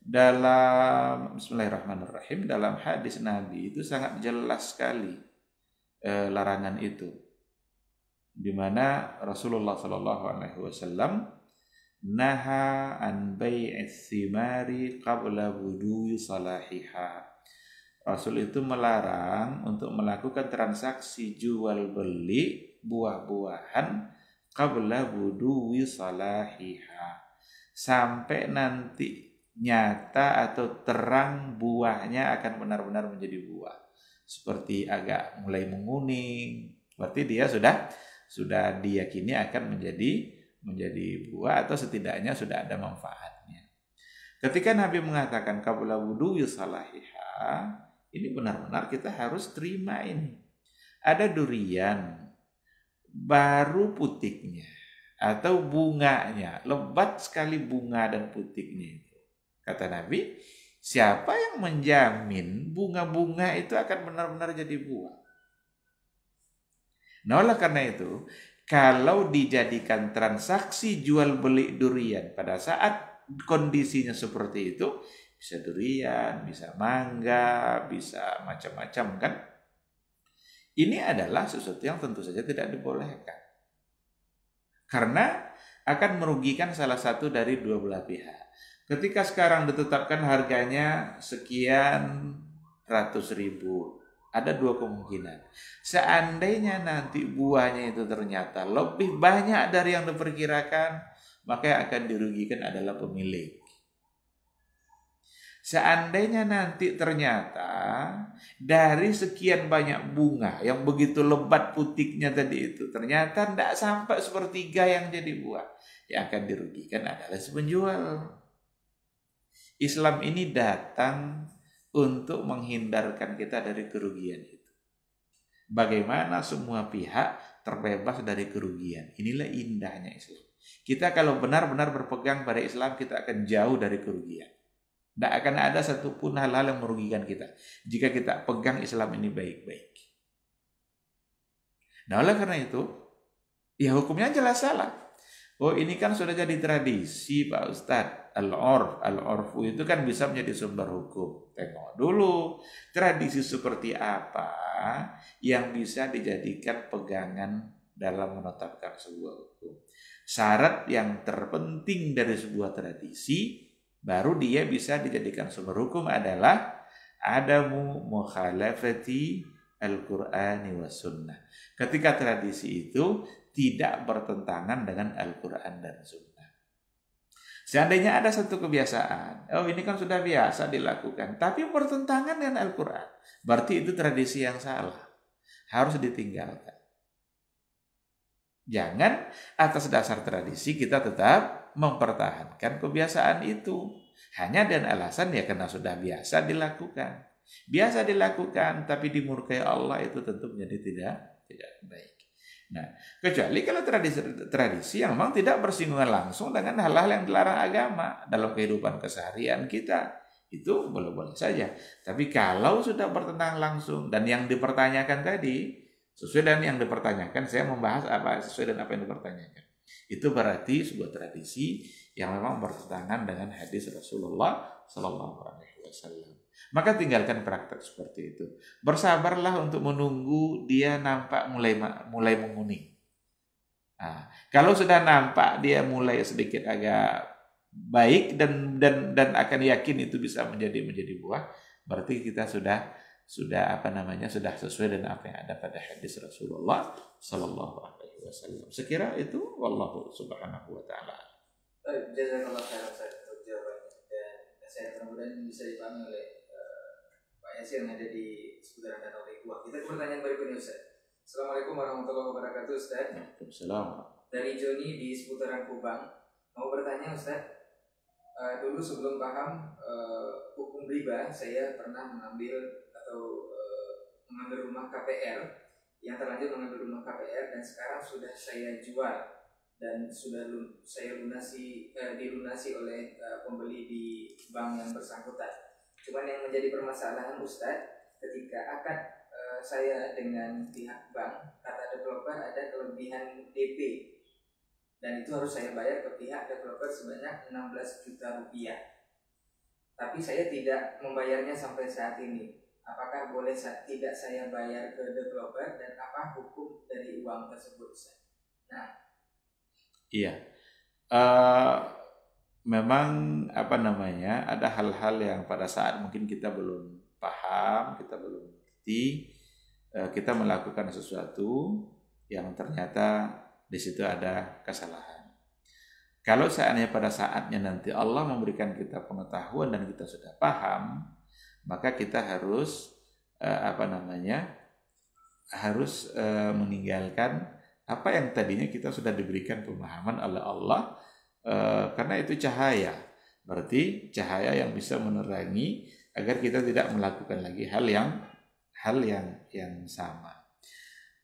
Dalam Bismillahirrahmanirrahim dalam hadis Nabi itu sangat jelas sekali eh, larangan itu, di mana Rasulullah Shallallahu Alaihi Wasallam naha an bai'is simari qabla wudu salahiha Rasul itu melarang untuk melakukan transaksi jual beli buah-buahan qabla wuduwi salahiha. Sampai nanti nyata atau terang buahnya akan benar-benar menjadi buah. Seperti agak mulai menguning berarti dia sudah sudah diyakini akan menjadi menjadi buah atau setidaknya sudah ada manfaatnya. Ketika Nabi mengatakan qabla wuduwi salahiha ini benar-benar kita harus terima ini. Ada durian, baru putiknya atau bunganya, lebat sekali bunga dan putiknya itu. Kata Nabi, siapa yang menjamin bunga-bunga itu akan benar-benar jadi buah? Nah oleh karena itu, kalau dijadikan transaksi jual beli durian pada saat kondisinya seperti itu, bisa durian, bisa mangga, bisa macam-macam kan. Ini adalah sesuatu yang tentu saja tidak dibolehkan. Karena akan merugikan salah satu dari dua belah pihak. Ketika sekarang ditetapkan harganya sekian ratus ribu, ada dua kemungkinan. Seandainya nanti buahnya itu ternyata lebih banyak dari yang diperkirakan, maka yang akan dirugikan adalah pemilik. Seandainya nanti ternyata dari sekian banyak bunga yang begitu lebat putiknya tadi itu, ternyata tidak sampai sepertiga yang jadi buah, yang akan dirugikan adalah si penjual. Islam ini datang untuk menghindarkan kita dari kerugian itu. Bagaimana semua pihak terbebas dari kerugian. Inilah indahnya Islam. Kita kalau benar-benar berpegang pada Islam, kita akan jauh dari kerugian. Tidak akan ada satupun hal-hal yang merugikan kita. Jika kita pegang Islam ini baik-baik. Nah oleh karena itu, ya hukumnya jelas salah. Oh ini kan sudah jadi tradisi Pak Ustadz. Al-orf, al-orfu itu kan bisa menjadi sumber hukum. Tengok dulu tradisi seperti apa yang bisa dijadikan pegangan dalam menetapkan sebuah hukum. Syarat yang terpenting dari sebuah tradisi baru dia bisa dijadikan sumber hukum adalah adamu mukhalafati Al-Qur'ani wa sunnah. Ketika tradisi itu tidak bertentangan dengan Al-Quran dan Sunnah. Seandainya ada satu kebiasaan, oh ini kan sudah biasa dilakukan, tapi bertentangan dengan Al-Quran, berarti itu tradisi yang salah, harus ditinggalkan. Jangan atas dasar tradisi kita tetap mempertahankan kebiasaan itu. Hanya dengan alasan ya karena sudah biasa dilakukan. Biasa dilakukan tapi dimurkai Allah itu tentu menjadi tidak tidak baik. Nah, kecuali kalau tradisi tradisi yang memang tidak bersinggungan langsung dengan hal-hal yang dilarang agama dalam kehidupan keseharian kita, itu boleh-boleh saja. Tapi kalau sudah bertentangan langsung dan yang dipertanyakan tadi sesuai dengan yang dipertanyakan, saya membahas apa sesuai dengan apa yang dipertanyakan. Itu berarti sebuah tradisi yang memang bertentangan dengan hadis Rasulullah Sallallahu Alaihi Wasallam. Maka tinggalkan praktek seperti itu. Bersabarlah untuk menunggu dia nampak mulai mulai menguning. Nah, kalau sudah nampak dia mulai sedikit agak baik dan dan dan akan yakin itu bisa menjadi menjadi buah, berarti kita sudah sudah apa namanya sudah sesuai dengan apa yang ada pada hadis Rasulullah Sallallahu Alaihi Wasallam. Sekira itu, wallahu subhanahu wa taala. Jazakallah khairan untuk jawabannya dan saya mudah-mudahan bisa dipahami oleh Yasir yang ada di seputaran Danau Lekuah. Kita ke pertanyaan berikutnya Ustaz. Assalamualaikum warahmatullahi wabarakatuh Ustaz. Waalaikumsalam. Dari Joni di seputaran Kubang. Mau bertanya Ustaz, uh, dulu sebelum paham uh, hukum riba, saya pernah mengambil atau uh, mengambil rumah KPR yang terlanjur mengambil rumah KPR dan sekarang sudah saya jual dan sudah lun saya lunasi uh, dilunasi oleh uh, pembeli di bank yang bersangkutan. Cuman yang menjadi permasalahan Ustadz ketika akad e, saya dengan pihak bank kata developer ada kelebihan DP dan itu harus saya bayar ke pihak developer sebanyak 16 juta rupiah. Tapi saya tidak membayarnya sampai saat ini. Apakah boleh saat tidak saya bayar ke developer dan apa hukum dari uang tersebut? Nah, iya. Uh, memang apa namanya ada hal-hal yang pada saat mungkin kita belum paham, kita belum mengerti, eh, kita melakukan sesuatu yang ternyata di situ ada kesalahan. Kalau seandainya pada saatnya nanti Allah memberikan kita pengetahuan dan kita sudah paham, maka kita harus eh, apa namanya harus eh, meninggalkan apa yang tadinya kita sudah diberikan pemahaman oleh Allah Eh, karena itu cahaya. Berarti cahaya yang bisa menerangi agar kita tidak melakukan lagi hal yang hal yang yang sama.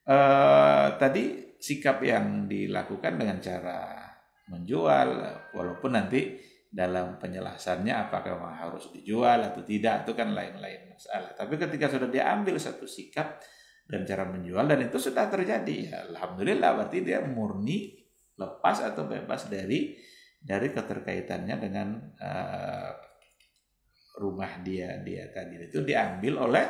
Uh, tadi sikap yang dilakukan dengan cara menjual, walaupun nanti dalam penjelasannya apakah harus dijual atau tidak itu kan lain-lain masalah. Tapi ketika sudah diambil satu sikap, dan cara menjual dan itu sudah terjadi ya alhamdulillah berarti dia murni lepas atau bebas dari dari keterkaitannya dengan uh, rumah dia dia tadi itu diambil oleh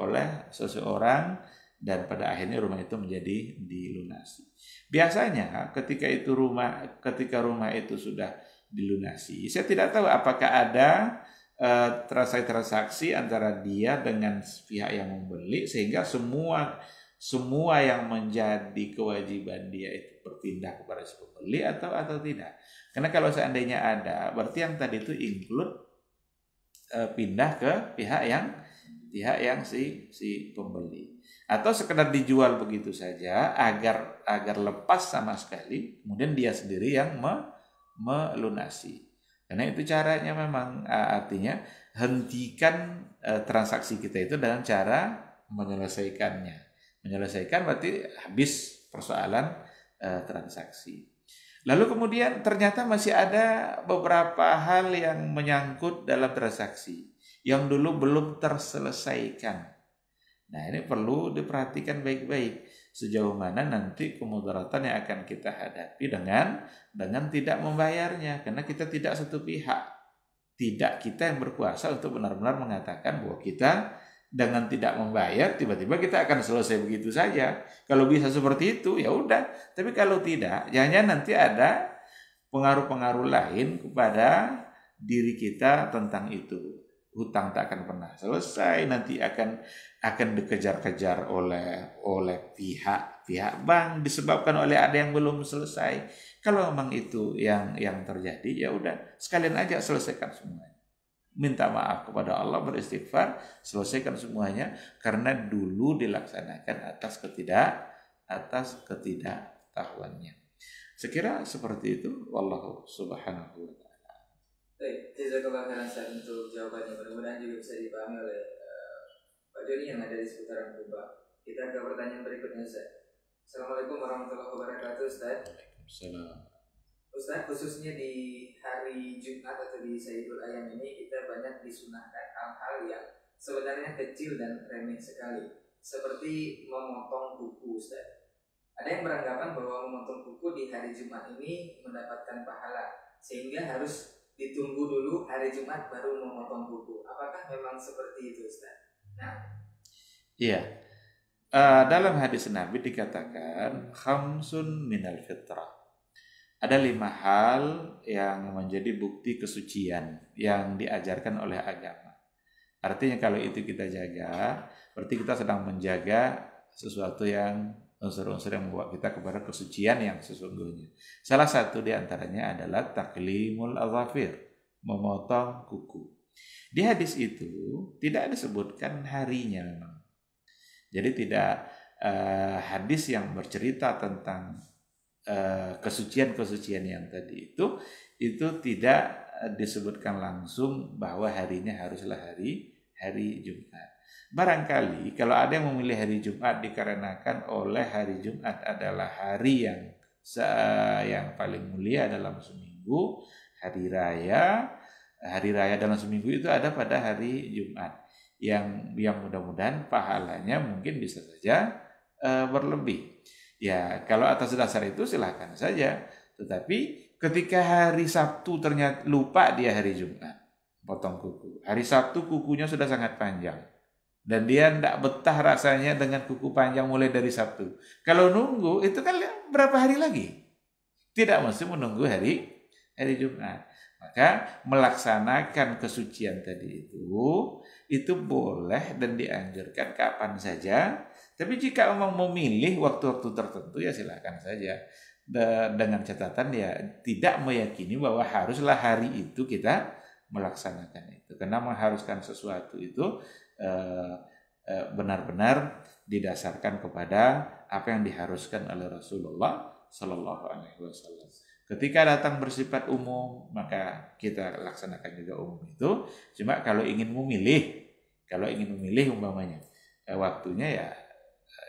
oleh seseorang dan pada akhirnya rumah itu menjadi dilunasi. Biasanya ketika itu rumah ketika rumah itu sudah dilunasi, saya tidak tahu apakah ada uh, transaksi-transaksi antara dia dengan pihak yang membeli sehingga semua semua yang menjadi kewajiban dia itu berpindah kepada si pembeli atau atau tidak. Karena kalau seandainya ada, berarti yang tadi itu include uh, pindah ke pihak yang pihak yang si si pembeli atau sekedar dijual begitu saja agar agar lepas sama sekali kemudian dia sendiri yang me, melunasi. Karena itu caranya memang artinya hentikan uh, transaksi kita itu dengan cara menyelesaikannya. Menyelesaikan berarti habis persoalan uh, transaksi. Lalu kemudian ternyata masih ada beberapa hal yang menyangkut dalam transaksi yang dulu belum terselesaikan. Nah ini perlu diperhatikan baik-baik sejauh mana nanti kemudaratan yang akan kita hadapi dengan dengan tidak membayarnya karena kita tidak satu pihak. Tidak kita yang berkuasa untuk benar-benar mengatakan bahwa kita dengan tidak membayar tiba-tiba kita akan selesai begitu saja. Kalau bisa seperti itu ya udah. Tapi kalau tidak, jangan nanti ada pengaruh-pengaruh lain kepada diri kita tentang itu hutang tak akan pernah selesai nanti akan akan dikejar-kejar oleh oleh pihak pihak bank disebabkan oleh ada yang belum selesai. Kalau memang itu yang yang terjadi ya udah sekalian aja selesaikan semuanya. Minta maaf kepada Allah beristighfar selesaikan semuanya karena dulu dilaksanakan atas ketidak atas ketidaktahuannya. Sekira seperti itu. Wallahu subhanahu wa taala Baik, jazakallah khairan Ustaz untuk jawabannya. Mudah-mudahan juga bisa dipahami oleh uh, Pak Joni yang ada di seputaran Kuba. Kita ke pertanyaan berikutnya Ustaz. Assalamualaikum warahmatullahi wabarakatuh Ustaz. Waalaikumsalam. Ustaz, khususnya di hari Jumat atau di Sayyidul Ayam ini kita banyak disunahkan hal-hal yang sebenarnya kecil dan remeh sekali. Seperti memotong kuku Ustaz. Ada yang beranggapan bahwa memotong kuku di hari Jumat ini mendapatkan pahala sehingga harus ditunggu dulu hari Jumat baru memotong kuku. Apakah memang seperti itu, Ustaz? Nah. Iya. Uh, dalam hadis Nabi dikatakan khamsun minal fitrah. Ada lima hal yang menjadi bukti kesucian yang diajarkan oleh agama. Artinya kalau itu kita jaga, berarti kita sedang menjaga sesuatu yang unsur-unsur yang membawa kita kepada kesucian yang sesungguhnya. Salah satu di antaranya adalah taklimul azafir, memotong kuku. Di hadis itu tidak disebutkan harinya memang. Jadi tidak uh, hadis yang bercerita tentang uh, kesucian-kesucian yang tadi itu itu tidak disebutkan langsung bahwa harinya haruslah hari hari Jumat. Barangkali kalau ada yang memilih hari Jumat dikarenakan oleh hari Jumat adalah hari yang yang paling mulia dalam seminggu, hari raya, hari raya dalam seminggu itu ada pada hari Jumat yang yang mudah-mudahan pahalanya mungkin bisa saja uh, berlebih. Ya, kalau atas dasar itu silahkan saja. Tetapi ketika hari Sabtu ternyata lupa dia hari Jumat, potong kuku. Hari Sabtu kukunya sudah sangat panjang dan dia tidak betah rasanya dengan kuku panjang mulai dari Sabtu. Kalau nunggu itu kan berapa hari lagi? Tidak mesti menunggu hari hari Jumat. Maka melaksanakan kesucian tadi itu itu boleh dan dianjurkan kapan saja. Tapi jika memang memilih waktu-waktu tertentu ya silakan saja. Dengan catatan ya tidak meyakini bahwa haruslah hari itu kita melaksanakan itu. Karena mengharuskan sesuatu itu benar-benar didasarkan kepada apa yang diharuskan oleh Rasulullah Shallallahu Alaihi Wasallam. Ketika datang bersifat umum, maka kita laksanakan juga umum itu. Cuma kalau ingin memilih, kalau ingin memilih umpamanya eh, waktunya ya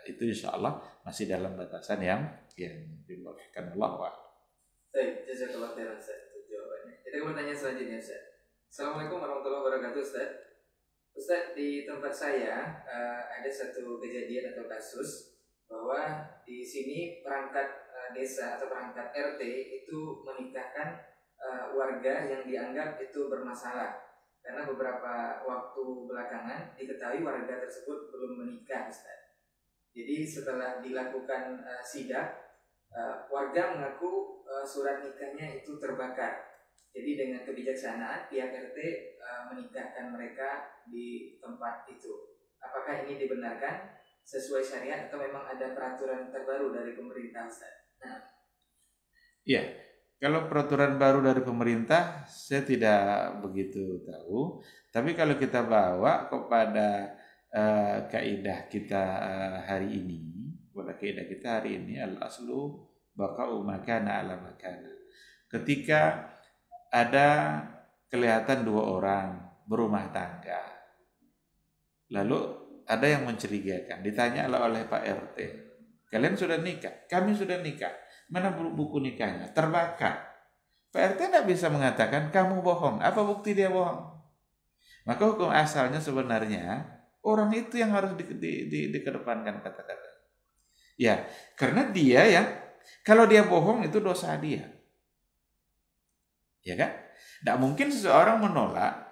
itu insya Allah masih dalam batasan yang yang dibolehkan Allah. Baik, jazakallah khairan Ustaz. Kita ke pertanyaan selanjutnya Ustaz. Assalamualaikum warahmatullahi wabarakatuh Ustaz. Ustaz di tempat saya uh, ada satu kejadian atau kasus bahwa di sini perangkat uh, desa atau perangkat RT itu menikahkan uh, warga yang dianggap itu bermasalah karena beberapa waktu belakangan diketahui warga tersebut belum menikah Ustaz. Jadi setelah dilakukan uh, sidak uh, warga mengaku uh, surat nikahnya itu terbakar jadi dengan kebijaksanaan pihak RT uh, menikahkan mereka di tempat itu. Apakah ini dibenarkan sesuai syariat atau memang ada peraturan terbaru dari pemerintah Ustaz? Nah. Iya, kalau peraturan baru dari pemerintah saya tidak begitu tahu. Tapi kalau kita bawa kepada uh, kaidah kita uh, hari ini, pada kaidah kita hari ini al aslu bakau makana ala makana. Ketika ada kelihatan dua orang berumah tangga. Lalu ada yang mencurigakan, ditanya oleh Pak RT, kalian sudah nikah? Kami sudah nikah. Mana buku nikahnya? Terbakar. Pak RT tidak bisa mengatakan kamu bohong. Apa bukti dia bohong? Maka hukum asalnya sebenarnya orang itu yang harus di, di, di, dikedepankan kata-kata. Ya, karena dia ya, kalau dia bohong itu dosa dia. Ya kan? Tidak mungkin seseorang menolak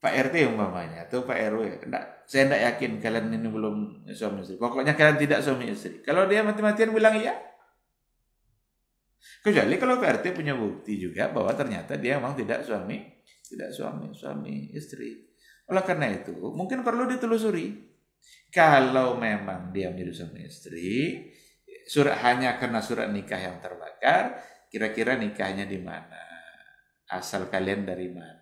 Pak RT umpamanya atau Pak RW. Nggak, saya tidak yakin kalian ini belum suami istri. Pokoknya kalian tidak suami istri. Kalau dia mati-matian bilang iya. Kecuali kalau Pak RT punya bukti juga bahwa ternyata dia memang tidak suami, tidak suami, suami istri. Oleh karena itu, mungkin perlu ditelusuri. Kalau memang dia menjadi suami istri, surat hanya karena surat nikah yang terbakar, kira-kira nikahnya di mana? Asal kalian dari mana.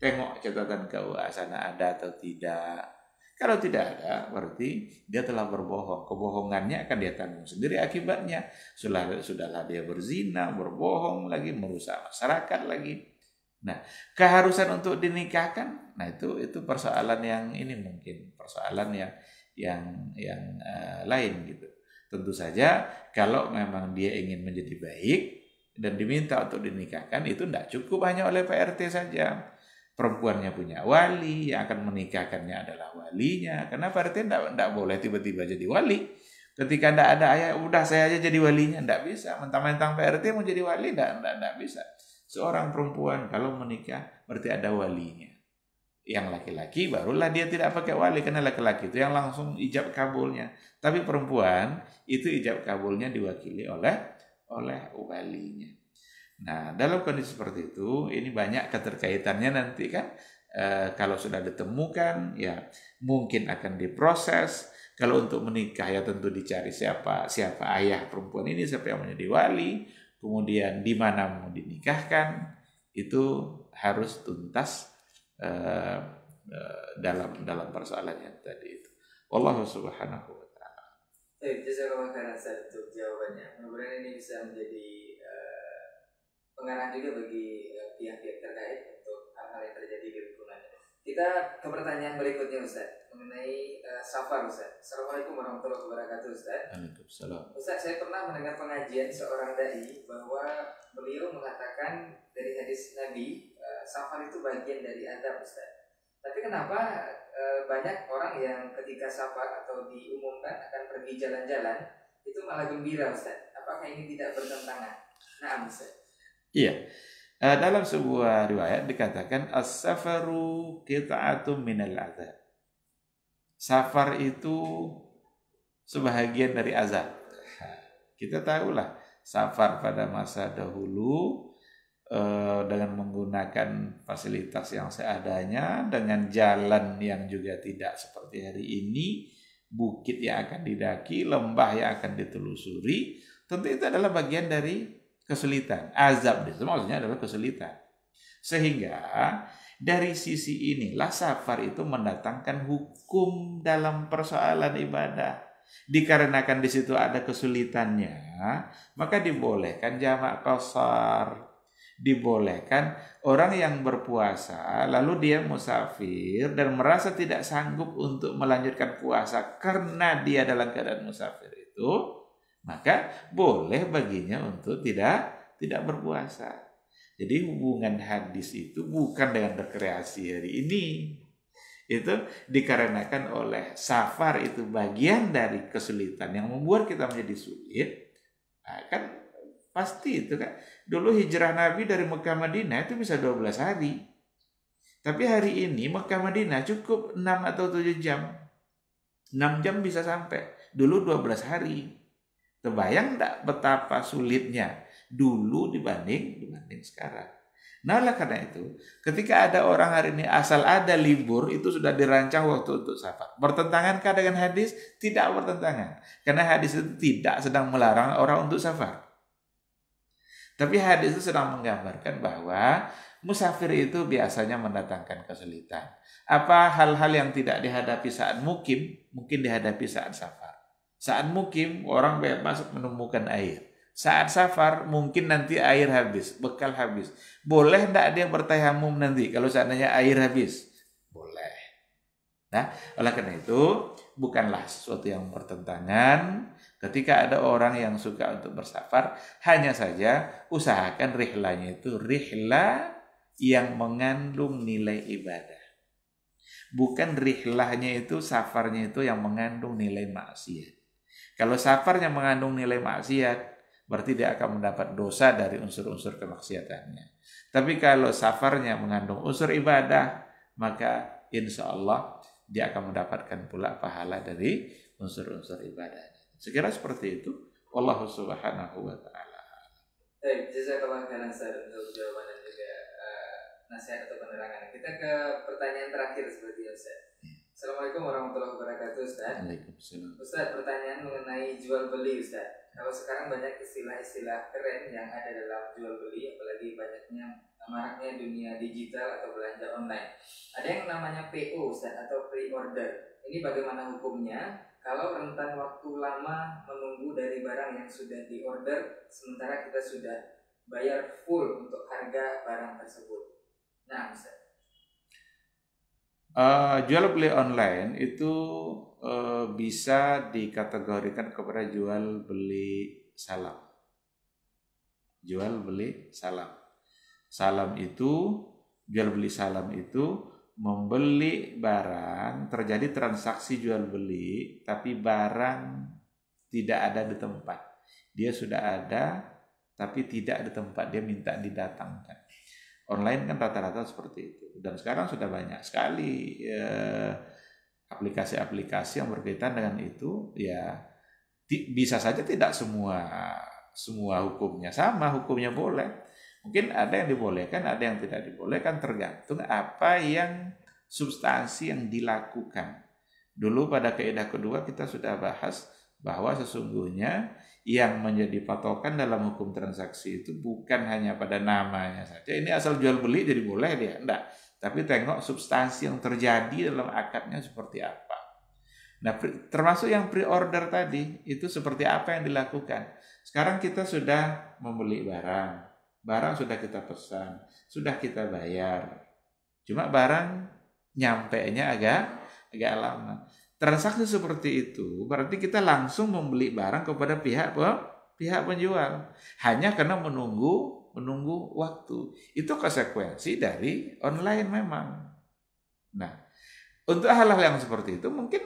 Tengok catatan KUA sana ada atau tidak. Kalau tidak ada, berarti dia telah berbohong. Kebohongannya akan dia tanggung sendiri akibatnya. Sudah, sudahlah dia berzina, berbohong lagi, merusak masyarakat lagi. Nah, keharusan untuk dinikahkan, nah itu itu persoalan yang ini mungkin persoalan yang yang yang uh, lain gitu. Tentu saja kalau memang dia ingin menjadi baik, dan diminta untuk dinikahkan itu tidak cukup hanya oleh PRT saja. Perempuannya punya wali, yang akan menikahkannya adalah walinya. Karena PRT tidak, tidak boleh tiba-tiba jadi wali. Ketika tidak ada ayah, udah saya aja jadi walinya. Tidak bisa. Mentang-mentang PRT mau jadi wali, tidak, tidak, tidak bisa. Seorang perempuan kalau menikah berarti ada walinya. Yang laki-laki barulah dia tidak pakai wali. Karena laki-laki itu yang langsung ijab kabulnya. Tapi perempuan itu ijab kabulnya diwakili oleh oleh walinya. Nah, dalam kondisi seperti itu, ini banyak keterkaitannya nanti kan. E, kalau sudah ditemukan, ya mungkin akan diproses. Kalau untuk menikah ya tentu dicari siapa siapa ayah perempuan ini, siapa yang menjadi wali, kemudian di mana mau dinikahkan, itu harus tuntas e, e, dalam dalam persoalan yang tadi itu. Allah subhanahu Baik, jazakallah khairan untuk jawabannya. Mudah-mudahan ini bisa menjadi uh, pengarah juga bagi pihak pihak-pihak terkait untuk hal-hal yang terjadi di lingkungan. Kita ke pertanyaan berikutnya Ustaz mengenai uh, safar Ustaz. Assalamualaikum warahmatullahi wabarakatuh Ustaz. Waalaikumsalam. Ustaz, saya pernah mendengar pengajian seorang dai bahwa beliau mengatakan dari hadis Nabi uh, safar itu bagian dari adab Ustaz. Tapi kenapa e, banyak orang yang ketika safar atau diumumkan akan pergi jalan-jalan itu malah gembira Ustaz? Apakah ini tidak bertentangan? Nah Ustaz. Iya. E, dalam sebuah riwayat dikatakan as-safaru qita'atun minal azab. Safar itu sebahagian dari azab. Kita tahulah safar pada masa dahulu Eh, dengan menggunakan fasilitas yang seadanya dengan jalan yang juga tidak seperti hari ini bukit yang akan didaki lembah yang akan ditelusuri tentu itu adalah bagian dari kesulitan azab itu maksudnya adalah kesulitan. Sehingga dari sisi inilah safar itu mendatangkan hukum dalam persoalan ibadah. Dikarenakan di situ ada kesulitannya maka dibolehkan jamak kosar dibolehkan orang yang berpuasa lalu dia musafir dan merasa tidak sanggup untuk melanjutkan puasa karena dia dalam keadaan musafir itu maka boleh baginya untuk tidak tidak berpuasa. Jadi hubungan hadis itu bukan dengan rekreasi hari ini. itu dikarenakan oleh safar itu bagian dari kesulitan yang membuat kita menjadi sulit nah, kan pasti itu kan dulu hijrah Nabi dari Mekah Madinah itu bisa 12 hari tapi hari ini Mekah Madinah cukup 6 atau 7 jam 6 jam bisa sampai dulu 12 hari terbayang enggak betapa sulitnya dulu dibanding dibanding sekarang Nah oleh karena itu, ketika ada orang hari ini asal ada libur itu sudah dirancang waktu untuk safar. Bertentangankah dengan hadis? Tidak bertentangan. Karena hadis itu tidak sedang melarang orang untuk safar. Tapi hadis itu sedang menggambarkan bahwa musafir itu biasanya mendatangkan kesulitan. Apa hal-hal yang tidak dihadapi saat mukim, mungkin dihadapi saat safar. Saat mukim, orang bebas menemukan air. Saat safar mungkin nanti air habis, bekal habis. Boleh tidak dia bertayamum nanti kalau seandainya air habis? Boleh. Nah, oleh karena itu bukanlah sesuatu yang bertentangan ketika ada orang yang suka untuk bersafar, hanya saja usahakan rihlanya itu rihlah yang mengandung nilai ibadah. Bukan rihlahnya itu, safarnya itu yang mengandung nilai maksiat. Kalau safarnya mengandung nilai maksiat, berarti dia akan mendapat dosa dari unsur-unsur kemaksiatannya. Tapi kalau safarnya mengandung unsur ibadah, maka insya Allah dia akan mendapatkan pula pahala dari unsur-unsur ibadahnya. Sekira seperti itu. Allah subhanahu wa ta'ala. Baik, jazakallah khairan untuk jawaban dan juga uh, nasihat atau penerangan. Kita ke pertanyaan terakhir seperti Ustaz. Ya. Assalamualaikum warahmatullahi wabarakatuh, Ustaz. Waalaikumsalam. Ustaz, pertanyaan mengenai jual beli, Ustaz. Kalau sekarang banyak istilah-istilah keren yang ada dalam jual beli, apalagi banyaknya maraknya dunia digital atau belanja online. Ada yang namanya PO Ustaz, atau pre-order. Ini bagaimana hukumnya? Kalau rentan waktu lama menunggu dari barang yang sudah diorder, sementara kita sudah bayar full untuk harga barang tersebut. Nah, Ustaz. Uh, jual beli online itu uh, bisa dikategorikan kepada jual beli salam. Jual beli salam. Salam itu jual beli salam itu membeli barang terjadi transaksi jual beli tapi barang tidak ada di tempat. Dia sudah ada tapi tidak di tempat dia minta didatangkan. Online kan rata-rata seperti itu dan sekarang sudah banyak sekali eh, aplikasi-aplikasi yang berkaitan dengan itu ya bisa saja tidak semua semua hukumnya sama hukumnya boleh mungkin ada yang dibolehkan ada yang tidak dibolehkan tergantung apa yang substansi yang dilakukan dulu pada kaidah kedua kita sudah bahas bahwa sesungguhnya yang menjadi patokan dalam hukum transaksi itu bukan hanya pada namanya saja ini asal jual beli jadi boleh dia enggak tapi tengok substansi yang terjadi dalam akadnya seperti apa. Nah, termasuk yang pre-order tadi, itu seperti apa yang dilakukan. Sekarang kita sudah membeli barang. Barang sudah kita pesan, sudah kita bayar. Cuma barang nyampe-nya agak agak lama. Transaksi seperti itu berarti kita langsung membeli barang kepada pihak pihak penjual hanya karena menunggu menunggu waktu. Itu konsekuensi dari online memang. Nah, untuk hal-hal yang seperti itu mungkin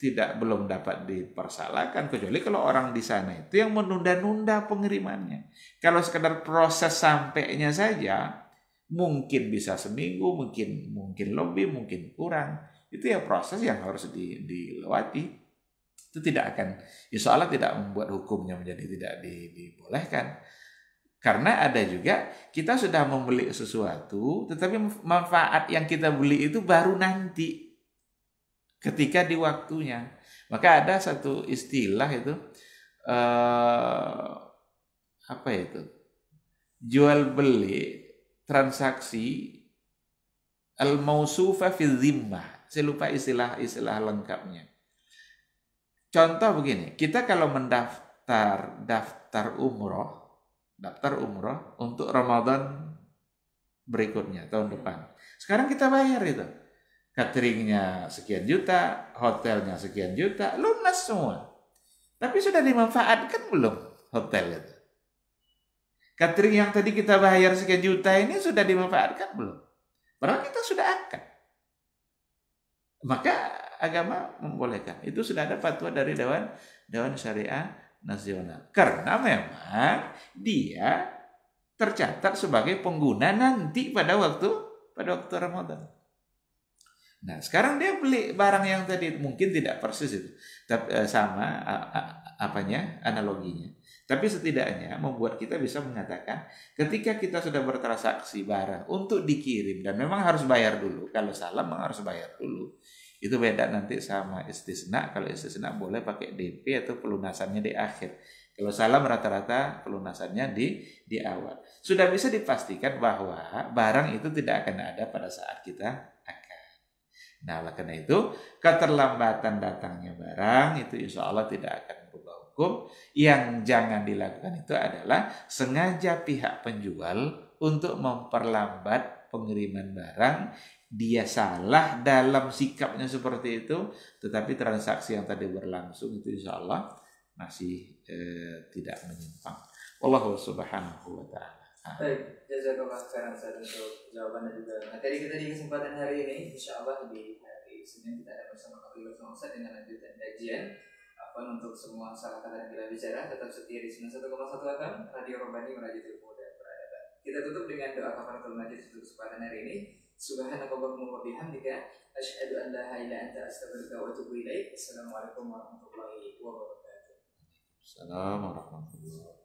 tidak belum dapat dipersalahkan kecuali kalau orang di sana itu yang menunda-nunda pengirimannya. Kalau sekedar proses sampainya saja mungkin bisa seminggu, mungkin mungkin lebih, mungkin kurang. Itu ya proses yang harus di, dilewati. Itu tidak akan, insya Allah tidak membuat hukumnya menjadi tidak di, dibolehkan. Karena ada juga kita sudah membeli sesuatu, tetapi manfaat yang kita beli itu baru nanti ketika di waktunya. Maka ada satu istilah itu uh, apa itu? Jual beli transaksi al-mausufa fi zimmah. Saya lupa istilah-istilah lengkapnya. Contoh begini, kita kalau mendaftar daftar umroh daftar umroh untuk Ramadan berikutnya tahun depan. Sekarang kita bayar itu. Cateringnya sekian juta, hotelnya sekian juta, lunas semua. Tapi sudah dimanfaatkan belum hotel itu? Catering yang tadi kita bayar sekian juta ini sudah dimanfaatkan belum? Padahal kita sudah akan. maka agama membolehkan. Itu sudah ada fatwa dari Dewan Dewan Syariah Nasional. Karena memang dia tercatat sebagai pengguna nanti pada waktu pada waktu Ramadan. Nah, sekarang dia beli barang yang tadi mungkin tidak persis itu, tapi eh, sama apanya analoginya. Tapi setidaknya membuat kita bisa mengatakan ketika kita sudah bertransaksi barang untuk dikirim dan memang harus bayar dulu. Kalau salah memang harus bayar dulu. Itu beda nanti sama istisna. Kalau istisna boleh pakai DP atau pelunasannya di akhir. Kalau salam rata-rata pelunasannya di di awal. Sudah bisa dipastikan bahwa barang itu tidak akan ada pada saat kita Nah, oleh karena itu, keterlambatan datangnya barang itu insya Allah tidak akan berubah hukum. Yang jangan dilakukan itu adalah sengaja pihak penjual untuk memperlambat pengiriman barang. Dia salah dalam sikapnya seperti itu, tetapi transaksi yang tadi berlangsung itu insya Allah masih eh, tidak menyimpang. Allah subhanahu wa ta'ala. Baik, jazakallah khairan Ustaz untuk jawaban dan juga materi kita di kesempatan hari ini. Insya Allah di hari Senin kita akan bersama kembali bersama Ustaz dengan lanjutan kajian. Apa untuk semua salah kata yang kita bicara tetap setia di 91,1 FM Radio Rombani Merajut Ilmu dan Peradaban. Kita tutup dengan doa kafaratul majlis untuk kesempatan hari ini. Subhanakallahumma wa bihamdika asyhadu an la ilaha illa anta astaghfiruka wa atubu ilaik. Assalamualaikum warahmatullahi wabarakatuh. Assalamualaikum warahmatullahi wabarakatuh.